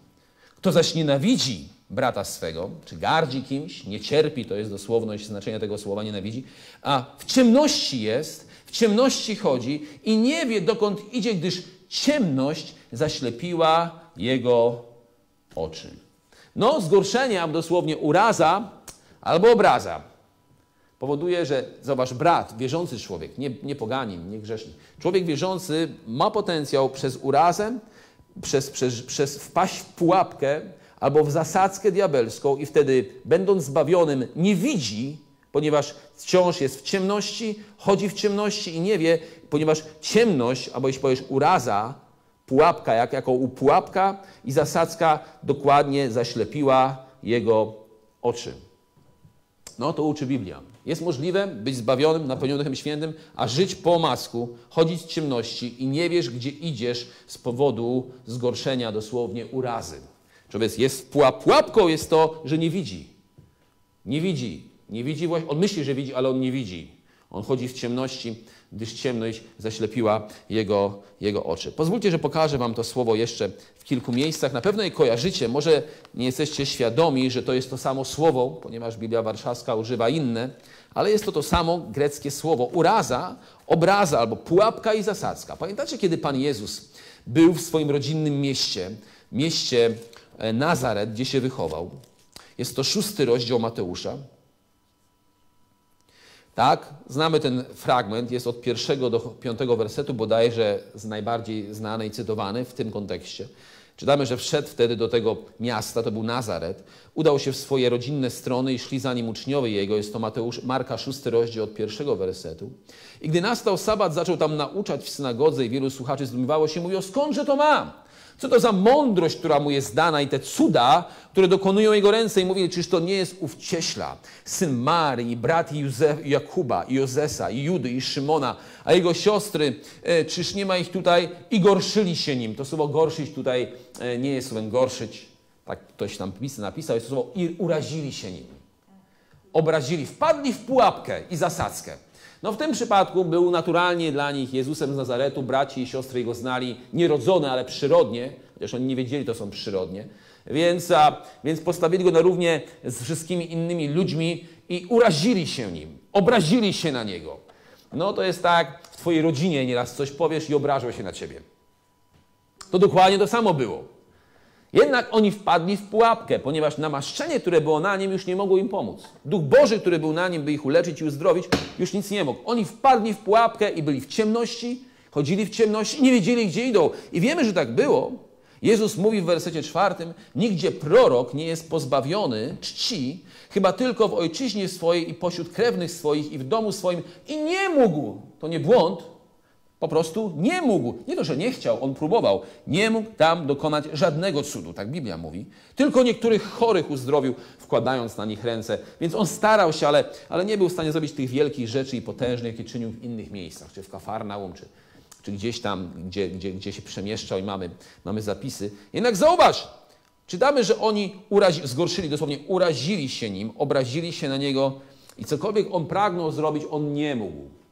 Kto zaś nienawidzi brata swego, czy gardzi kimś, nie cierpi, to jest dosłowność znaczenia tego słowa nienawidzi, a w ciemności jest, w ciemności chodzi i nie wie, dokąd idzie, gdyż ciemność zaślepiła jego oczy. No, zgorszenie, albo dosłownie uraza albo obraza powoduje, że zobacz, brat, wierzący człowiek, nie, nie poganin, nie grzesznik, człowiek wierzący ma potencjał przez urazę, przez, przez, przez wpaść w pułapkę albo w zasadzkę diabelską i wtedy, będąc zbawionym, nie widzi, ponieważ wciąż jest w ciemności, chodzi w ciemności i nie wie, ponieważ ciemność, albo jeśli powiesz uraza, pułapka, jak, jako pułapka i zasadzka dokładnie zaślepiła jego oczy. No to uczy Biblia. Jest możliwe być zbawionym, napełnionym Duchem Świętym, a żyć po masku, chodzić w ciemności i nie wiesz, gdzie idziesz z powodu zgorszenia, dosłownie urazy. Człowiek jest pułap, pułapką jest to, że nie widzi. Nie widzi. Nie widzi, on myśli, że widzi, ale on nie widzi. On chodzi w ciemności, gdyż ciemność zaślepiła jego, jego oczy. Pozwólcie, że pokażę Wam to słowo jeszcze w kilku miejscach. Na pewno je kojarzycie, może nie jesteście świadomi, że to jest to samo słowo, ponieważ Biblia Warszawska używa inne, ale jest to to samo greckie słowo. Uraza, obraza albo pułapka i zasadzka. Pamiętacie, kiedy Pan Jezus był w swoim rodzinnym mieście, mieście e, Nazaret, gdzie się wychował? Jest to szósty rozdział Mateusza. Tak, znamy ten fragment, jest od pierwszego do piątego wersetu, bodajże z najbardziej znany i cytowany w tym kontekście. Czytamy, że wszedł wtedy do tego miasta, to był Nazaret, udał się w swoje rodzinne strony i szli za nim uczniowie jego, jest to Mateusz, Marka 6 rozdział od pierwszego wersetu. I gdy nastał sabat, zaczął tam nauczać w synagodze i wielu słuchaczy zdumiewało się, mówiło, skądże to ma? Co to za mądrość, która mu jest dana i te cuda, które dokonują jego ręce i mówili, czyż to nie jest ów cieśla, syn Marii, brat Józef, Jakuba, Jozesa, i Judy, i Szymona, a jego siostry, e, czyż nie ma ich tutaj i gorszyli się nim. To słowo gorszyć tutaj e, nie jest słowem gorszyć, tak ktoś tam napisał, jest to słowo i urazili się nim. Obrazili, wpadli w pułapkę i zasadzkę. No w tym przypadku był naturalnie dla nich Jezusem z Nazaretu, braci i siostry jego znali, nierodzone, ale przyrodnie, chociaż oni nie wiedzieli, to są przyrodnie. Więc, a, więc postawili go na równie z wszystkimi innymi ludźmi i urazili się nim, obrazili się na niego. No to jest tak, w twojej rodzinie nieraz coś powiesz i obrażą się na ciebie. To dokładnie to samo było. Jednak oni wpadli w pułapkę, ponieważ namaszczenie, które było na nim, już nie mogło im pomóc. Duch Boży, który był na nim, by ich uleczyć i uzdrowić, już nic nie mógł. Oni wpadli w pułapkę i byli w ciemności, chodzili w ciemności i nie wiedzieli, gdzie idą. I wiemy, że tak było. Jezus mówi w wersecie czwartym: Nigdzie prorok nie jest pozbawiony czci, chyba tylko w ojczyźnie swojej i pośród krewnych swoich i w domu swoim. I nie mógł, to nie błąd, po prostu nie mógł. Nie to, że nie chciał, on próbował. Nie mógł tam dokonać żadnego cudu, tak Biblia mówi. Tylko niektórych chorych uzdrowił, wkładając na nich ręce. Więc on starał się, ale, ale nie był w stanie zrobić tych wielkich rzeczy i potężnych, jakie czynił w innych miejscach, czy w Kafarnaum, czy, czy gdzieś tam, gdzie, gdzie, gdzie się przemieszczał i mamy, mamy zapisy. Jednak zauważ, czytamy, że oni urazi, zgorszyli, dosłownie urazili się nim, obrazili się na niego i cokolwiek on pragnął zrobić, on nie mógł.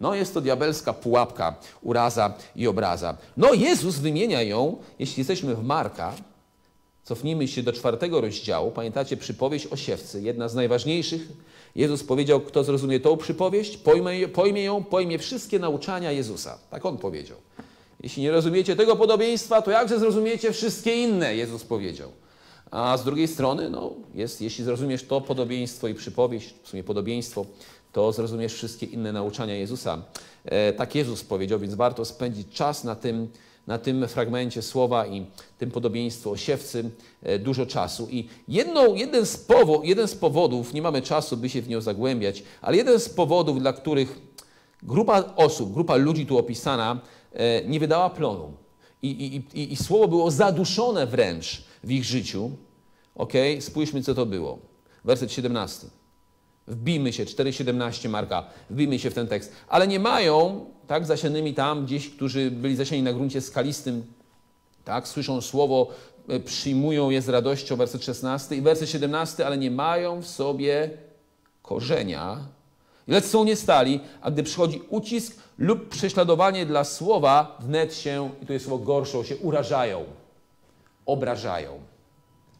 No jest to diabelska pułapka, uraza i obraza. No Jezus wymienia ją, jeśli jesteśmy w Marka, cofnijmy się do czwartego rozdziału, pamiętacie przypowieść o siewcy, jedna z najważniejszych. Jezus powiedział, kto zrozumie tą przypowieść, pojmie, pojmie ją, pojmie wszystkie nauczania Jezusa. Tak On powiedział. Jeśli nie rozumiecie tego podobieństwa, to jakże zrozumiecie wszystkie inne, Jezus powiedział. A z drugiej strony, no, jest, jeśli zrozumiesz to podobieństwo i przypowieść, w sumie podobieństwo, to zrozumiesz wszystkie inne nauczania Jezusa. E, tak Jezus powiedział, więc warto spędzić czas na tym, na tym fragmencie słowa i tym podobieństwo o siewcy e, dużo czasu. I jedną, jeden, z powo, jeden z powodów, nie mamy czasu, by się w nią zagłębiać, ale jeden z powodów, dla których grupa osób, grupa ludzi tu opisana, e, nie wydała plonu. I, i, i, i słowo było zaduszone wręcz w ich życiu. Ok, spójrzmy, co to było. Werset 17. Wbijmy się, 4,17 Marka, wbijmy się w ten tekst. Ale nie mają, tak, zasianymi tam gdzieś, którzy byli zasiani na gruncie skalistym, tak, słyszą słowo, e, przyjmują je z radością, werset 16 i werset 17, ale nie mają w sobie korzenia, lecz są nie stali, a gdy przychodzi ucisk lub prześladowanie dla słowa, wnet się, i tu jest słowo gorszą, się urażają, obrażają.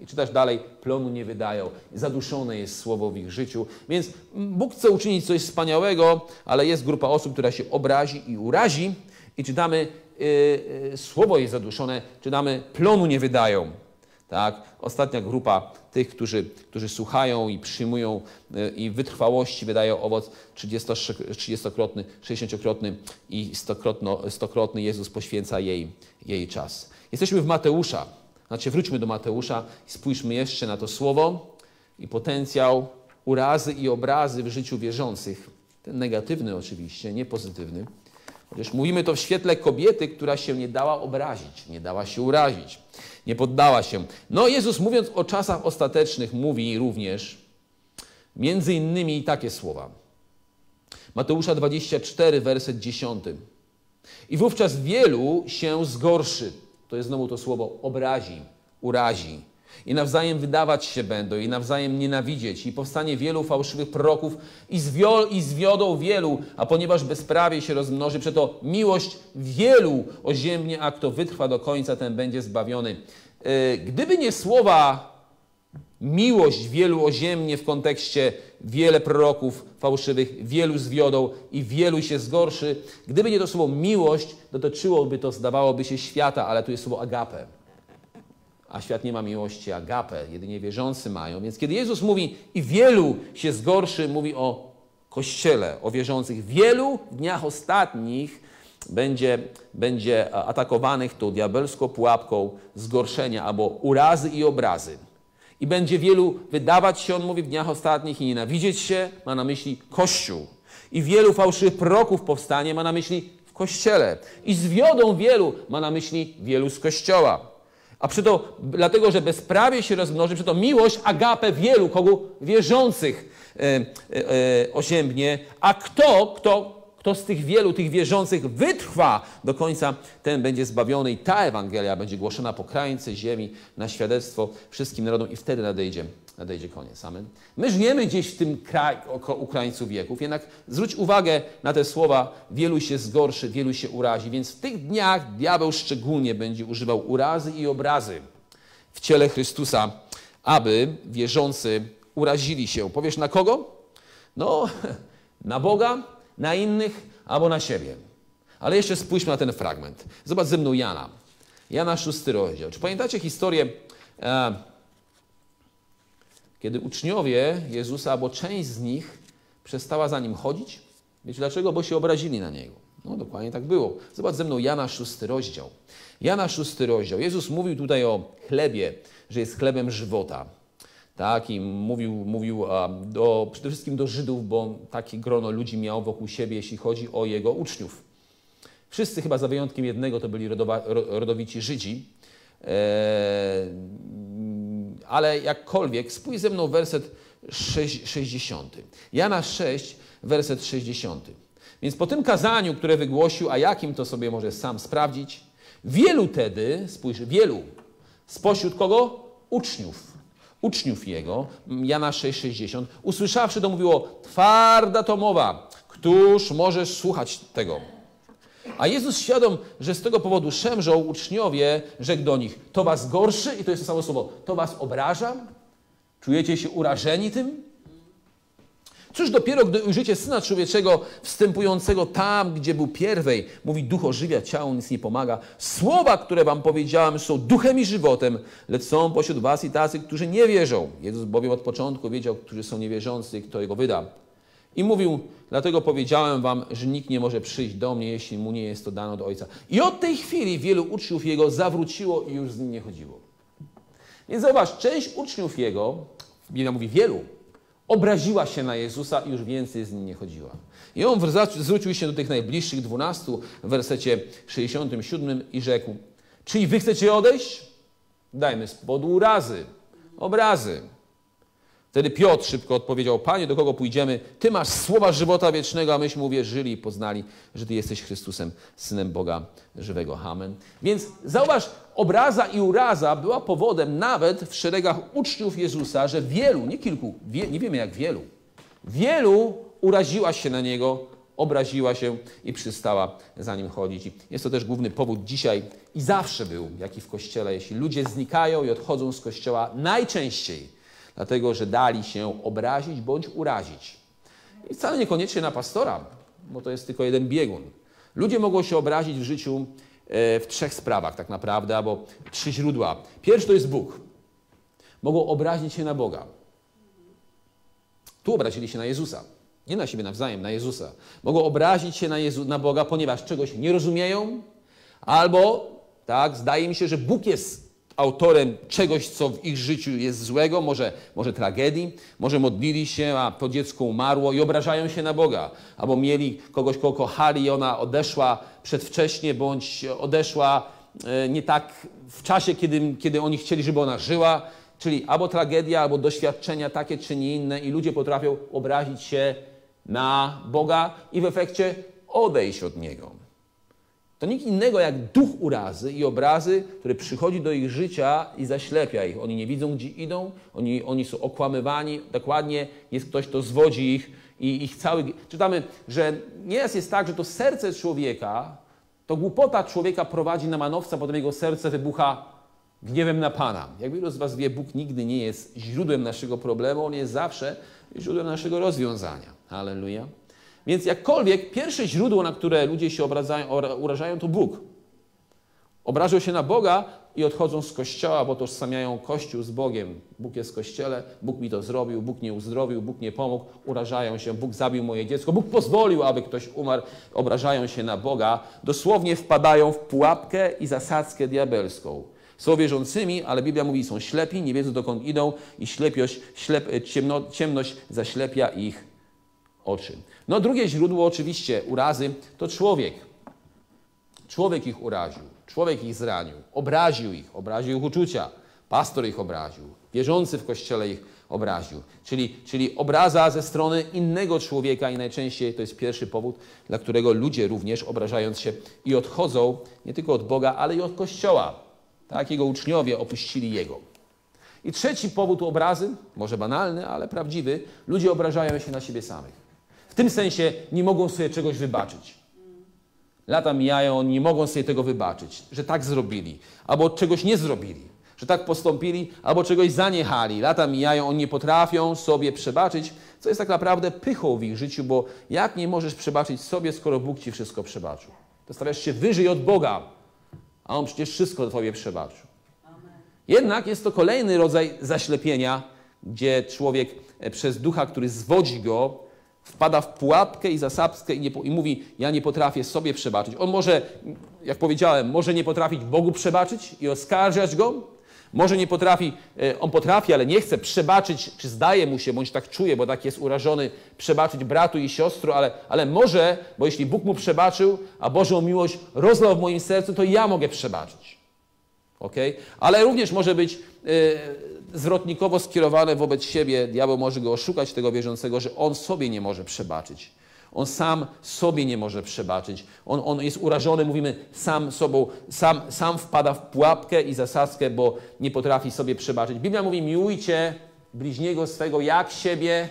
I czytasz dalej, plonu nie wydają. Zaduszone jest słowo w ich życiu. Więc Bóg chce uczynić coś wspaniałego, ale jest grupa osób, która się obrazi i urazi. I czytamy, yy, yy, słowo jest zaduszone, czytamy, plonu nie wydają. Tak? Ostatnia grupa tych, którzy, którzy słuchają i przyjmują yy, i wytrwałości wydają owoc 30-krotny, 60-krotny i 100-krotny Jezus poświęca jej, jej czas. Jesteśmy w Mateusza. Znaczy, wróćmy do Mateusza i spójrzmy jeszcze na to słowo i potencjał urazy i obrazy w życiu wierzących. Ten negatywny oczywiście, nie pozytywny. Chociaż mówimy to w świetle kobiety, która się nie dała obrazić, nie dała się urazić, nie poddała się. No, Jezus mówiąc o czasach ostatecznych, mówi również między innymi takie słowa. Mateusza 24, werset 10. I wówczas wielu się zgorszy to jest znowu to słowo obrazi, urazi. I nawzajem wydawać się będą, i nawzajem nienawidzieć, i powstanie wielu fałszywych proroków, i, zwiol, i zwiodą wielu, a ponieważ bezprawie się rozmnoży, przeto miłość wielu oziębnie, a kto wytrwa do końca, ten będzie zbawiony. E, gdyby nie słowa miłość wielu oziemnie w kontekście wiele proroków fałszywych, wielu zwiodą i wielu się zgorszy. Gdyby nie to słowo miłość, dotyczyłoby to, zdawałoby się, świata, ale tu jest słowo agape. A świat nie ma miłości agape, jedynie wierzący mają. Więc kiedy Jezus mówi i wielu się zgorszy, mówi o Kościele, o wierzących. Wielu w dniach ostatnich będzie, będzie atakowanych tą diabelską pułapką zgorszenia albo urazy i obrazy. I będzie wielu wydawać się, on mówi w dniach ostatnich, i nienawidzieć się, ma na myśli Kościół. I wielu fałszywych proroków powstanie, ma na myśli w Kościele. I zwiodą wielu, ma na myśli wielu z Kościoła. A przy to, dlatego, że bezprawie się rozmnoży, przy to miłość, agapę wielu kogo wierzących e, e, e. A kto, kto kto z tych wielu, tych wierzących wytrwa do końca, ten będzie zbawiony i ta Ewangelia będzie głoszona po krańce ziemi na świadectwo wszystkim narodom i wtedy nadejdzie, nadejdzie koniec. Amen. My żyjemy gdzieś w tym kraj, Ukraińców wieków, jednak zwróć uwagę na te słowa, wielu się zgorszy, wielu się urazi, więc w tych dniach diabeł szczególnie będzie używał urazy i obrazy w ciele Chrystusa, aby wierzący urazili się. Powiesz na kogo? No, na Boga, na innych albo na siebie. Ale jeszcze spójrzmy na ten fragment. Zobacz ze mną Jana. Jana szósty rozdział. Czy pamiętacie historię, e, kiedy uczniowie Jezusa, albo część z nich przestała za Nim chodzić? Wiecie dlaczego? Bo się obrazili na Niego. No dokładnie tak było. Zobacz ze mną Jana szósty rozdział. Jana szósty rozdział. Jezus mówił tutaj o chlebie, że jest chlebem żywota. Tak, i mówił, mówił do, przede wszystkim do Żydów, bo takie grono ludzi miał wokół siebie, jeśli chodzi o jego uczniów. Wszyscy chyba za wyjątkiem jednego to byli rodowa, rodowici Żydzi. E, ale jakkolwiek, spójrz ze mną werset 60. Jana 6, werset 60. Więc po tym kazaniu, które wygłosił, a jakim to sobie może sam sprawdzić, wielu tedy, spójrz, wielu, spośród kogo? Uczniów uczniów jego, Jana 6,60, usłyszawszy to mówiło, twarda to mowa, któż może słuchać tego? A Jezus świadom, że z tego powodu szemrzą uczniowie, rzekł do nich, to was gorszy, i to jest to samo słowo, to was obrażam? Czujecie się urażeni tym? Cóż dopiero, gdy ujrzycie Syna Człowieczego wstępującego tam, gdzie był pierwej, mówi duch ożywia, ciało nic nie pomaga. Słowa, które wam powiedziałem, są duchem i żywotem, lecz są pośród was i tacy, którzy nie wierzą. Jezus bowiem od początku wiedział, którzy są niewierzący, kto jego wyda. I mówił, dlatego powiedziałem wam, że nikt nie może przyjść do mnie, jeśli mu nie jest to dano do Ojca. I od tej chwili wielu uczniów jego zawróciło i już z nim nie chodziło. Więc zauważ, część uczniów jego, Biblia mówi wielu, obraziła się na Jezusa i już więcej z nim nie chodziła. I on zwrócił się do tych najbliższych dwunastu w wersecie 67 i rzekł, czyli wy chcecie odejść? Dajmy powodu urazy, obrazy. Wtedy Piotr szybko odpowiedział, Panie, do kogo pójdziemy? Ty masz słowa żywota wiecznego, a myśmy uwierzyli i poznali, że Ty jesteś Chrystusem, Synem Boga żywego. Amen. Więc zauważ, obraza i uraza była powodem nawet w szeregach uczniów Jezusa, że wielu, nie kilku, wie, nie wiemy jak wielu, wielu uraziła się na Niego, obraziła się i przystała za Nim chodzić. Jest to też główny powód dzisiaj i zawsze był, jak i w Kościele, jeśli ludzie znikają i odchodzą z Kościoła, najczęściej dlatego że dali się obrazić bądź urazić. I wcale niekoniecznie na pastora, bo to jest tylko jeden biegun. Ludzie mogą się obrazić w życiu e, w trzech sprawach tak naprawdę, albo trzy źródła. Pierwszy to jest Bóg. Mogą obrazić się na Boga. Tu obrazili się na Jezusa. Nie na siebie nawzajem, na Jezusa. Mogą obrazić się na, Jezu, na Boga, ponieważ czegoś nie rozumieją, albo tak, zdaje mi się, że Bóg jest autorem czegoś, co w ich życiu jest złego, może, może tragedii, może modlili się, a to dziecko umarło i obrażają się na Boga, albo mieli kogoś, kogo kochali i ona odeszła przedwcześnie, bądź odeszła e, nie tak w czasie, kiedy, kiedy oni chcieli, żeby ona żyła, czyli albo tragedia, albo doświadczenia takie czy nie inne i ludzie potrafią obrazić się na Boga i w efekcie odejść od Niego. To nikt innego jak duch urazy i obrazy, który przychodzi do ich życia i zaślepia ich. Oni nie widzą, gdzie idą, oni, oni są okłamywani. Dokładnie jest ktoś, kto zwodzi ich i ich cały. Czytamy, że nieraz jest tak, że to serce człowieka, to głupota człowieka prowadzi na manowca, potem jego serce wybucha gniewem na Pana. Jak wielu z Was wie, Bóg nigdy nie jest źródłem naszego problemu, On jest zawsze źródłem naszego rozwiązania. Halleluja. Więc jakkolwiek pierwsze źródło, na które ludzie się obrażają, urażają, to Bóg. Obrażą się na Boga i odchodzą z kościoła, bo tożsamiają Kościół z Bogiem. Bóg jest w kościele, Bóg mi to zrobił, Bóg nie uzdrowił, Bóg nie pomógł, urażają się, Bóg zabił moje dziecko, Bóg pozwolił, aby ktoś umarł, obrażają się na Boga. Dosłownie wpadają w pułapkę i zasadzkę diabelską. Są wierzącymi, ale Biblia mówi, są ślepi, nie wiedzą dokąd idą i ślepiość, ślep, ciemno, ciemność zaślepia ich oczy. No drugie źródło oczywiście urazy to człowiek. Człowiek ich uraził, człowiek ich zranił, obraził ich, obraził ich uczucia, pastor ich obraził, wierzący w kościele ich obraził. Czyli, czyli obraza ze strony innego człowieka i najczęściej to jest pierwszy powód, dla którego ludzie również obrażając się i odchodzą nie tylko od Boga, ale i od Kościoła. Tak, jego uczniowie opuścili Jego. I trzeci powód obrazy, może banalny, ale prawdziwy, ludzie obrażają się na siebie samych tym sensie nie mogą sobie czegoś wybaczyć. Lata mijają, nie mogą sobie tego wybaczyć, że tak zrobili, albo czegoś nie zrobili, że tak postąpili, albo czegoś zaniechali. Lata mijają, oni nie potrafią sobie przebaczyć, co jest tak naprawdę pychą w ich życiu, bo jak nie możesz przebaczyć sobie, skoro Bóg ci wszystko przebaczył? To stawiasz się wyżej od Boga, a On przecież wszystko Tobie przebaczył. Jednak jest to kolejny rodzaj zaślepienia, gdzie człowiek e, przez ducha, który zwodzi go, wpada w pułapkę i zasadzkę i, nie, i mówi, ja nie potrafię sobie przebaczyć. On może, jak powiedziałem, może nie potrafić Bogu przebaczyć i oskarżać Go, może nie potrafi, e, on potrafi, ale nie chce przebaczyć, czy zdaje mu się, bądź tak czuje, bo tak jest urażony, przebaczyć bratu i siostru, ale, ale może, bo jeśli Bóg mu przebaczył, a Bożą miłość rozlał w moim sercu, to ja mogę przebaczyć. Okay? Ale również może być yy, zwrotnikowo skierowane wobec siebie. Diabeł może go oszukać, tego wierzącego, że on sobie nie może przebaczyć. On sam sobie nie może przebaczyć. On, on jest urażony, mówimy, sam sobą, sam, sam wpada w pułapkę i zasadzkę, bo nie potrafi sobie przebaczyć. Biblia mówi, miłujcie bliźniego swego jak siebie.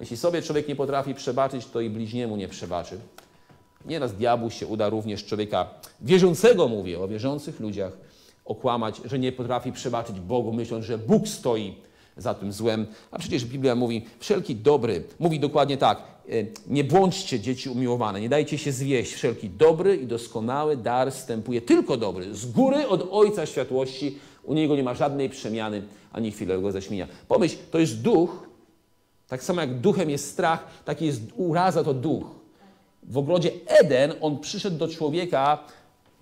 Jeśli sobie człowiek nie potrafi przebaczyć, to i bliźniemu nie przebaczy. Nieraz diabłu się uda również człowieka wierzącego, mówię o wierzących ludziach, okłamać, że nie potrafi przebaczyć Bogu, myśląc, że Bóg stoi za tym złem. A przecież Biblia mówi, wszelki dobry, mówi dokładnie tak, e, nie błądźcie dzieci umiłowane, nie dajcie się zwieść. Wszelki dobry i doskonały dar stępuje tylko dobry, z góry od Ojca Światłości. U Niego nie ma żadnej przemiany, ani chwilowego zaśmienia. Pomyśl, to jest duch, tak samo jak duchem jest strach, tak jest uraza to duch. W ogrodzie Eden on przyszedł do człowieka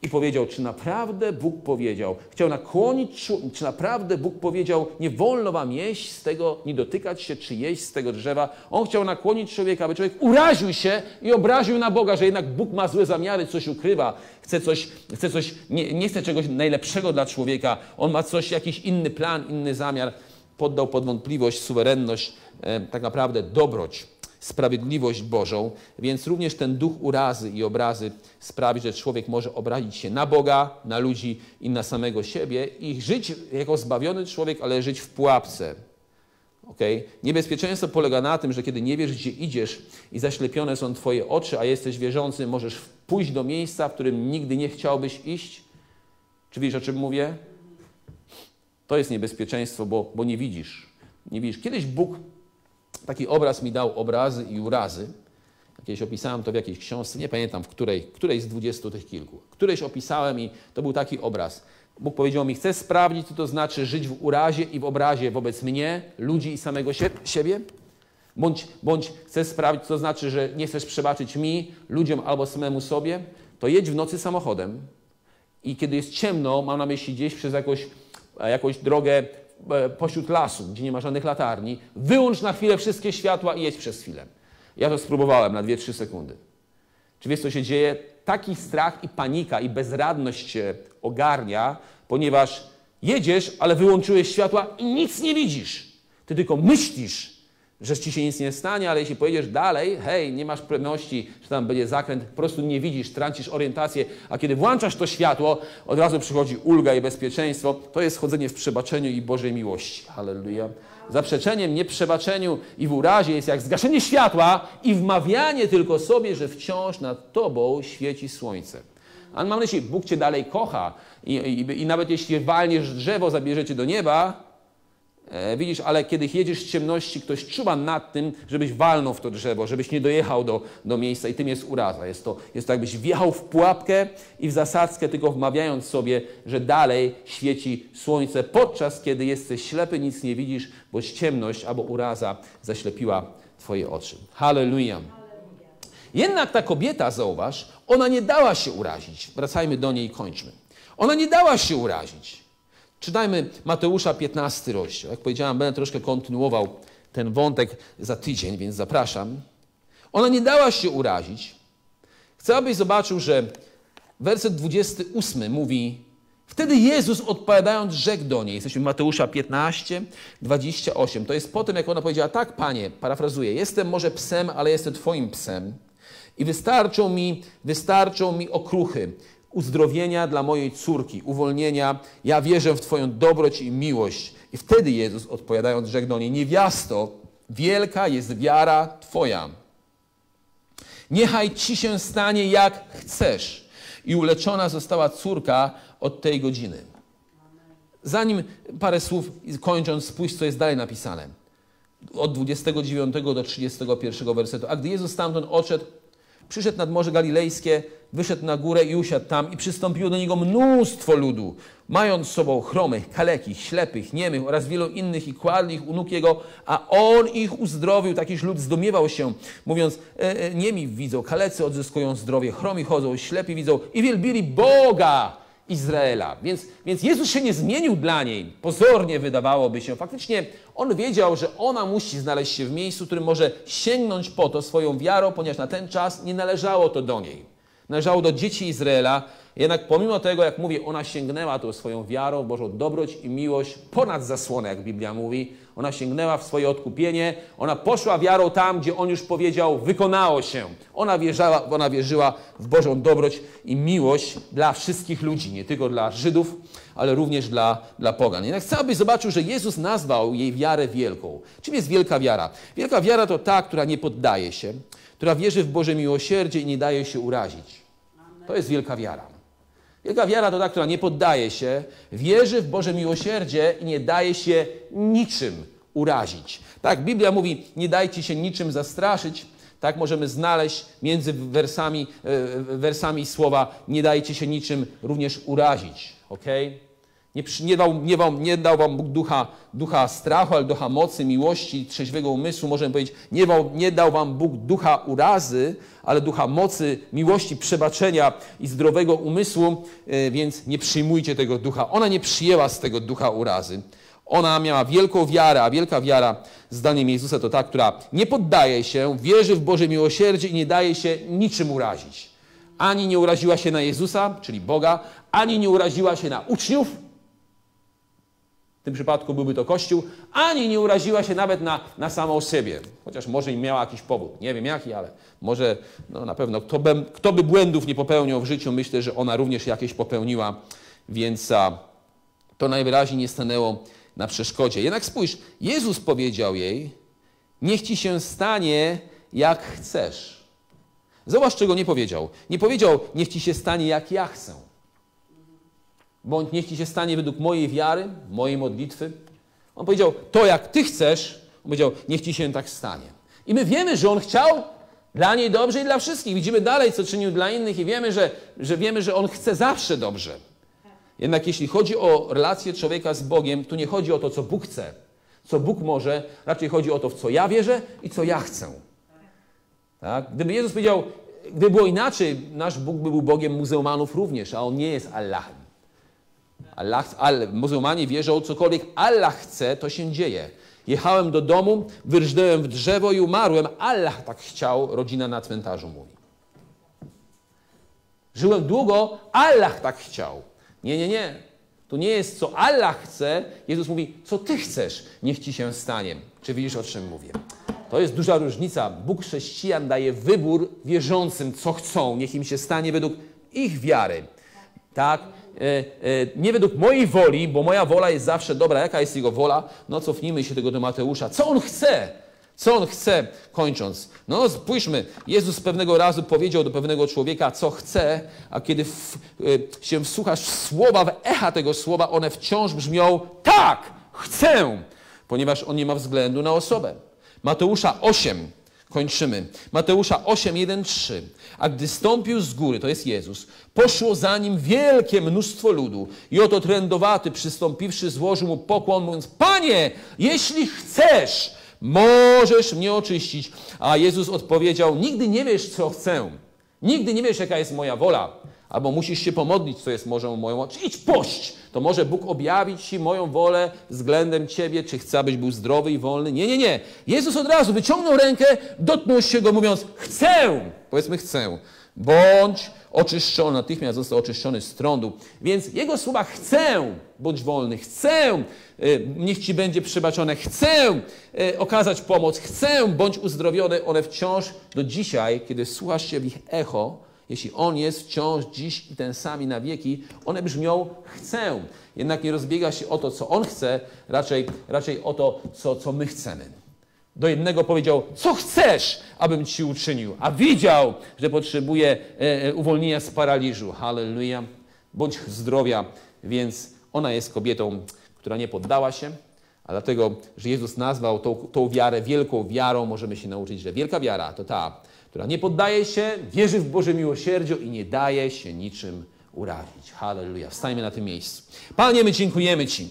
i powiedział, czy naprawdę Bóg powiedział. Chciał nakłonić, czy naprawdę Bóg powiedział, nie wolno wam jeść z tego, nie dotykać się, czy jeść z tego drzewa. On chciał nakłonić człowieka, aby człowiek uraził się i obraził na Boga, że jednak Bóg ma złe zamiary, coś ukrywa, chce coś, chce coś nie, nie chce czegoś najlepszego dla człowieka. On ma coś, jakiś inny plan, inny zamiar. Poddał pod wątpliwość suwerenność, e, tak naprawdę dobroć sprawiedliwość Bożą, więc również ten duch urazy i obrazy sprawi, że człowiek może obrazić się na Boga, na ludzi i na samego siebie i żyć jako zbawiony człowiek, ale żyć w pułapce. Okay? Niebezpieczeństwo polega na tym, że kiedy nie wiesz, gdzie idziesz i zaślepione są Twoje oczy, a jesteś wierzący, możesz pójść do miejsca, w którym nigdy nie chciałbyś iść. Czy wiesz, o czym mówię? To jest niebezpieczeństwo, bo, bo nie widzisz. Nie widzisz. Kiedyś Bóg taki obraz mi dał obrazy i urazy. Kiedyś opisałem to w jakiejś książce, nie pamiętam w której, której z dwudziestu tych kilku. Którejś opisałem i to był taki obraz. Bóg powiedział mi, chcesz sprawdzić, co to znaczy żyć w urazie i w obrazie wobec mnie, ludzi i samego siebie? Bądź, bądź chcesz sprawdzić, co znaczy, że nie chcesz przebaczyć mi, ludziom albo samemu sobie? To jedź w nocy samochodem i kiedy jest ciemno, mam na myśli gdzieś przez jakąś, jakąś drogę E, pośród lasu, gdzie nie ma żadnych latarni, wyłącz na chwilę wszystkie światła i jedź przez chwilę. Ja to spróbowałem na 2-3 sekundy. Czy wiesz, co się dzieje? Taki strach i panika i bezradność cię ogarnia, ponieważ jedziesz, ale wyłączyłeś światła i nic nie widzisz. Ty tylko myślisz, że ci się nic nie stanie, ale jeśli pojedziesz dalej, hej, nie masz pewności, że tam będzie zakręt, po prostu nie widzisz, tracisz orientację, a kiedy włączasz to światło, od razu przychodzi ulga i bezpieczeństwo. To jest chodzenie w przebaczeniu i Bożej miłości. Hallelujah. Zaprzeczeniem, nieprzebaczeniu i w urazie jest jak zgaszenie światła i wmawianie tylko sobie, że wciąż nad tobą świeci słońce. A mam na myśli, Bóg cię dalej kocha i, i, i nawet jeśli walniesz drzewo, zabierzecie do nieba, E, widzisz, ale kiedy jedziesz w ciemności, ktoś czuwa nad tym, żebyś walnął w to drzewo, żebyś nie dojechał do, do miejsca i tym jest uraza. Jest to, jest to jakbyś wjechał w pułapkę i w zasadzkę, tylko wmawiając sobie, że dalej świeci słońce, podczas kiedy jesteś ślepy, nic nie widzisz, bo ciemność albo uraza zaślepiła twoje oczy. Hallelujah. Jednak ta kobieta, zauważ, ona nie dała się urazić. Wracajmy do niej i kończmy. Ona nie dała się urazić. Czytajmy Mateusza 15 rozdział. Jak powiedziałem, będę troszkę kontynuował ten wątek za tydzień, więc zapraszam. Ona nie dała się urazić. Chcę, abyś zobaczył, że werset 28 mówi: Wtedy Jezus odpowiadając, rzekł do niej. Jesteśmy Mateusza 15, 28. To jest po tym, jak ona powiedziała: Tak, panie, parafrazuję, jestem może psem, ale jestem Twoim psem. I wystarczą mi, wystarczą mi okruchy uzdrowienia dla mojej córki, uwolnienia. Ja wierzę w Twoją dobroć i miłość. I wtedy Jezus, odpowiadając, rzekł do niej, niewiasto, wielka jest wiara Twoja. Niechaj Ci się stanie jak chcesz. I uleczona została córka od tej godziny. Zanim parę słów kończąc, spójrz, co jest dalej napisane. Od 29 do 31 wersetu. A gdy Jezus stamtąd odszedł, przyszedł nad Morze Galilejskie, wyszedł na górę i usiadł tam i przystąpiło do niego mnóstwo ludu, mając z sobą chromych, kalekich, ślepych, niemych oraz wielu innych i kładli ich u nóg jego, a on ich uzdrowił. Takiż lud zdumiewał się, mówiąc, e, e, niemi widzą, kalecy odzyskują zdrowie, chromi chodzą, ślepi widzą i wielbili Boga Izraela. Więc, więc Jezus się nie zmienił dla niej. Pozornie wydawałoby się. Faktycznie on wiedział, że ona musi znaleźć się w miejscu, którym może sięgnąć po to swoją wiarą, ponieważ na ten czas nie należało to do niej. Należało do dzieci Izraela. Jednak pomimo tego, jak mówię, ona sięgnęła tą swoją wiarą, Bożą dobroć i miłość ponad zasłonę, jak Biblia mówi. Ona sięgnęła w swoje odkupienie. Ona poszła wiarą tam, gdzie On już powiedział, wykonało się. Ona, wierzała, ona wierzyła w Bożą dobroć i miłość dla wszystkich ludzi, nie tylko dla Żydów, ale również dla, dla pogan. Jednak chcę, abyś zobaczył, że Jezus nazwał jej wiarę wielką. Czym jest wielka wiara? Wielka wiara to ta, która nie poddaje się, która wierzy w Boże miłosierdzie i nie daje się urazić. To jest wielka wiara. Wielka wiara to ta, która nie poddaje się, wierzy w Boże miłosierdzie i nie daje się niczym urazić. Tak, Biblia mówi, nie dajcie się niczym zastraszyć. Tak możemy znaleźć między wersami, e, wersami słowa, nie dajcie się niczym również urazić. Okay? Nie, nie, dał, nie, wam, nie dał wam Bóg ducha, ducha strachu, ale ducha mocy, miłości, trzeźwego umysłu. Możemy powiedzieć, nie, wam, nie dał wam Bóg ducha urazy, ale ducha mocy, miłości, przebaczenia i zdrowego umysłu, e, więc nie przyjmujcie tego ducha. Ona nie przyjęła z tego ducha urazy. Ona miała wielką wiarę, a wielka wiara, zdaniem Jezusa, to ta, która nie poddaje się, wierzy w Boże miłosierdzie i nie daje się niczym urazić. Ani nie uraziła się na Jezusa, czyli Boga, ani nie uraziła się na uczniów, w tym przypadku byłby to Kościół, ani nie uraziła się nawet na, na samą siebie. Chociaż może miała jakiś powód. Nie wiem jaki, ale może no na pewno kto by, kto by błędów nie popełniał w życiu, myślę, że ona również jakieś popełniła, więc to najwyraźniej nie stanęło na przeszkodzie. Jednak spójrz, Jezus powiedział jej, niech ci się stanie jak chcesz. Zobacz, czego nie powiedział. Nie powiedział, niech ci się stanie jak ja chcę bądź niech ci się stanie według mojej wiary, mojej modlitwy. On powiedział, to jak ty chcesz, on powiedział, niech ci się tak stanie. I my wiemy, że on chciał dla niej dobrze i dla wszystkich. Widzimy dalej, co czynił dla innych i wiemy, że, że wiemy, że on chce zawsze dobrze. Jednak jeśli chodzi o relację człowieka z Bogiem, tu nie chodzi o to, co Bóg chce, co Bóg może, raczej chodzi o to, w co ja wierzę i co ja chcę. Tak? Gdyby Jezus powiedział, gdyby było inaczej, nasz Bóg by był Bogiem muzułmanów również, a On nie jest Allahem. Allah, al, muzułmanie wierzą, cokolwiek Allah chce, to się dzieje. Jechałem do domu, wyrżnąłem w drzewo i umarłem. Allah tak chciał, rodzina na cmentarzu mówi. Żyłem długo, Allah tak chciał. Nie, nie, nie. To nie jest, co Allah chce. Jezus mówi, co ty chcesz, niech ci się stanie. Czy widzisz, o czym mówię? To jest duża różnica. Bóg chrześcijan daje wybór wierzącym, co chcą. Niech im się stanie według ich wiary. Tak? E, e, nie według mojej woli, bo moja wola jest zawsze dobra. Jaka jest Jego wola? No cofnijmy się tego do Mateusza. Co On chce? Co On chce? Kończąc. No spójrzmy. Jezus pewnego razu powiedział do pewnego człowieka, co chce, a kiedy w, e, się wsłuchasz w słowa, w echa tego słowa, one wciąż brzmią tak, chcę, ponieważ On nie ma względu na osobę. Mateusza 8, kończymy. Mateusza 8, 1, 3. A gdy stąpił z góry, to jest Jezus, poszło za nim wielkie mnóstwo ludu. I oto trędowaty, przystąpiwszy, złożył mu pokłon, mówiąc: Panie, jeśli chcesz, możesz mnie oczyścić. A Jezus odpowiedział: Nigdy nie wiesz, co chcę. Nigdy nie wiesz, jaka jest moja wola. Albo musisz się pomodlić, co jest może moją. Idź pość! To może Bóg objawić Ci moją wolę względem Ciebie, czy chce, abyś był zdrowy i wolny. Nie, nie, nie. Jezus od razu wyciągnął rękę, dotknął się go, mówiąc: Chcę! Powiedzmy, chcę. Bądź oczyszczony, natychmiast został oczyszczony z trądu. Więc jego słowa chcę, bądź wolny, chcę, y, niech ci będzie przebaczone, chcę y, okazać pomoc, chcę, bądź uzdrowiony. One wciąż do dzisiaj, kiedy słuchasz się w ich echo, jeśli On jest wciąż dziś i ten sam i na wieki, one brzmią chcę. Jednak nie rozbiega się o to, co On chce, raczej, raczej o to, co, co my chcemy. Do jednego powiedział, co chcesz, abym ci uczynił, a widział, że potrzebuje e, e, uwolnienia z paraliżu. Halleluja. Bądź zdrowia. Więc ona jest kobietą, która nie poddała się, a dlatego, że Jezus nazwał tą, tą wiarę wielką wiarą, możemy się nauczyć, że wielka wiara to ta, która nie poddaje się, wierzy w Boże miłosierdzie i nie daje się niczym urazić. Halleluja. Wstajmy na tym miejscu. Panie, my dziękujemy Ci.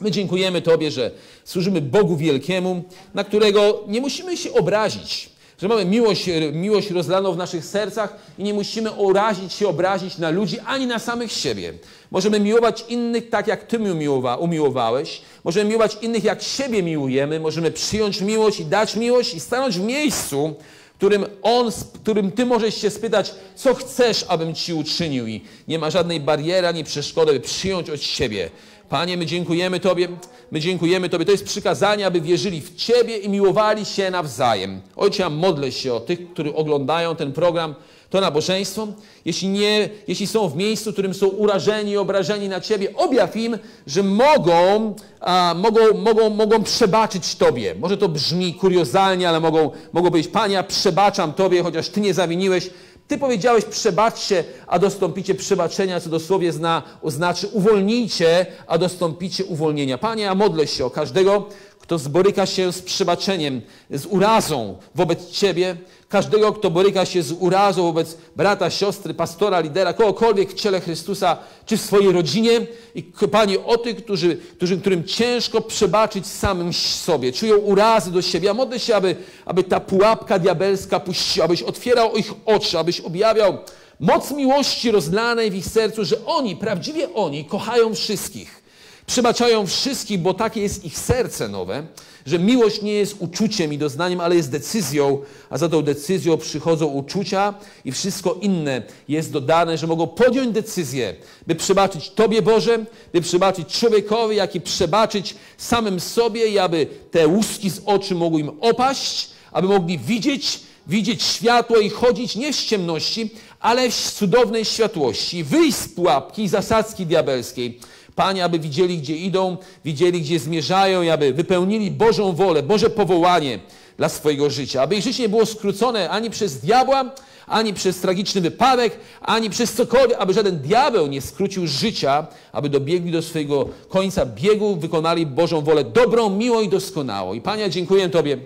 My dziękujemy Tobie, że służymy Bogu wielkiemu, na którego nie musimy się obrazić, że mamy miłość, miłość rozlaną w naszych sercach i nie musimy urazić się, obrazić na ludzi ani na samych siebie. Możemy miłować innych tak, jak Ty umiłowa, umiłowałeś. Możemy miłować innych, jak siebie miłujemy. Możemy przyjąć miłość i dać miłość i stanąć w miejscu, którym on, którym ty możesz się spytać, co chcesz, abym ci uczynił i nie ma żadnej bariery ani przeszkody, by przyjąć od siebie. Panie, my dziękujemy Tobie, my dziękujemy Tobie. To jest przykazanie, aby wierzyli w Ciebie i miłowali się nawzajem. Ojcze, ja modlę się o tych, którzy oglądają ten program, to nabożeństwo. Jeśli, nie, jeśli są w miejscu, w którym są urażeni i obrażeni na Ciebie, objaw im, że mogą, a, mogą, mogą, mogą przebaczyć Tobie. Może to brzmi kuriozalnie, ale mogą, mogą powiedzieć, Panie, przebaczam Tobie, chociaż Ty nie zawiniłeś. Ty powiedziałeś, przebaczcie, a dostąpicie przebaczenia, co dosłownie zna, oznaczy uwolnijcie, a dostąpicie uwolnienia. Panie, ja modlę się o każdego, kto zboryka się z przebaczeniem, z urazą wobec Ciebie, każdego, kto boryka się z urazą wobec brata, siostry, pastora, lidera, kogokolwiek w ciele Chrystusa, czy w swojej rodzinie. I Panie, o tych, którzy, którzy, którym ciężko przebaczyć samym sobie, czują urazy do siebie. Ja modlę się, aby, aby ta pułapka diabelska puściła, abyś otwierał ich oczy, abyś objawiał moc miłości rozlanej w ich sercu, że oni, prawdziwie oni, kochają wszystkich. Przebaczają wszystkich, bo takie jest ich serce nowe że miłość nie jest uczuciem i doznaniem, ale jest decyzją, a za tą decyzją przychodzą uczucia i wszystko inne jest dodane, że mogą podjąć decyzję, by przebaczyć Tobie Boże, by przebaczyć człowiekowi, jak i przebaczyć samym sobie i aby te łuski z oczu mogły im opaść, aby mogli widzieć, widzieć światło i chodzić nie w ciemności, ale w cudownej światłości, wyjść z pułapki i zasadzki diabelskiej Panie, aby widzieli, gdzie idą, widzieli, gdzie zmierzają i aby wypełnili Bożą wolę, Boże powołanie dla swojego życia. Aby ich życie nie było skrócone ani przez diabła, ani przez tragiczny wypadek, ani przez cokolwiek, aby żaden diabeł nie skrócił życia, aby dobiegli do swojego końca biegu, wykonali Bożą wolę dobrą, miłą i doskonałą. I Panie, dziękuję Tobie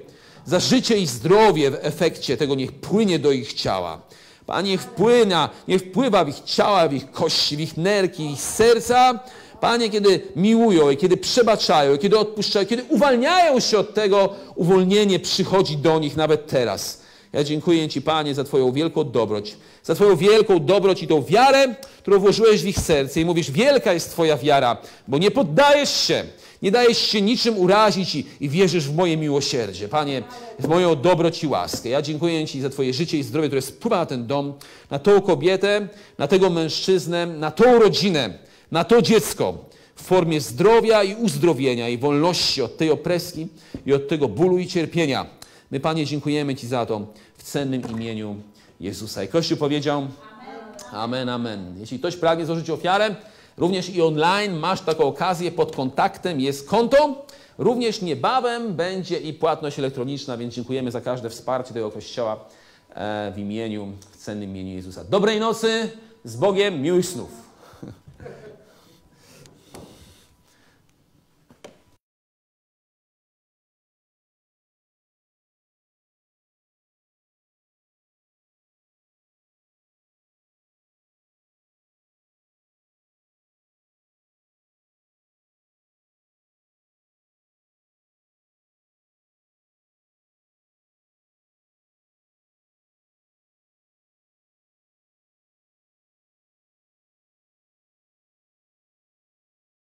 za życie i zdrowie w efekcie tego niech płynie do ich ciała. Panie, niech wpływa, niech wpływa w ich ciała, w ich kości, w ich nerki, w ich serca, Panie, kiedy miłują i kiedy przebaczają, i kiedy odpuszczają, kiedy uwalniają się od tego, uwolnienie przychodzi do nich nawet teraz. Ja dziękuję Ci, Panie, za Twoją wielką dobroć, za Twoją wielką dobroć i tą wiarę, którą włożyłeś w ich serce. I mówisz, wielka jest Twoja wiara, bo nie poddajesz się, nie dajesz się niczym urazić i, i wierzysz w moje miłosierdzie. Panie, w moją dobroć i łaskę. Ja dziękuję Ci za Twoje życie i zdrowie, które spływa na ten dom, na tą kobietę, na tego mężczyznę, na tą rodzinę na to dziecko w formie zdrowia i uzdrowienia i wolności od tej opreski i od tego bólu i cierpienia. My, Panie, dziękujemy Ci za to w cennym imieniu Jezusa. I Kościół powiedział Amen, amen. Jeśli ktoś pragnie złożyć ofiarę, również i online masz taką okazję, pod kontaktem jest konto. Również niebawem będzie i płatność elektroniczna, więc dziękujemy za każde wsparcie tego Kościoła e, w imieniu, w cennym imieniu Jezusa. Dobrej nocy, z Bogiem, miłych snów.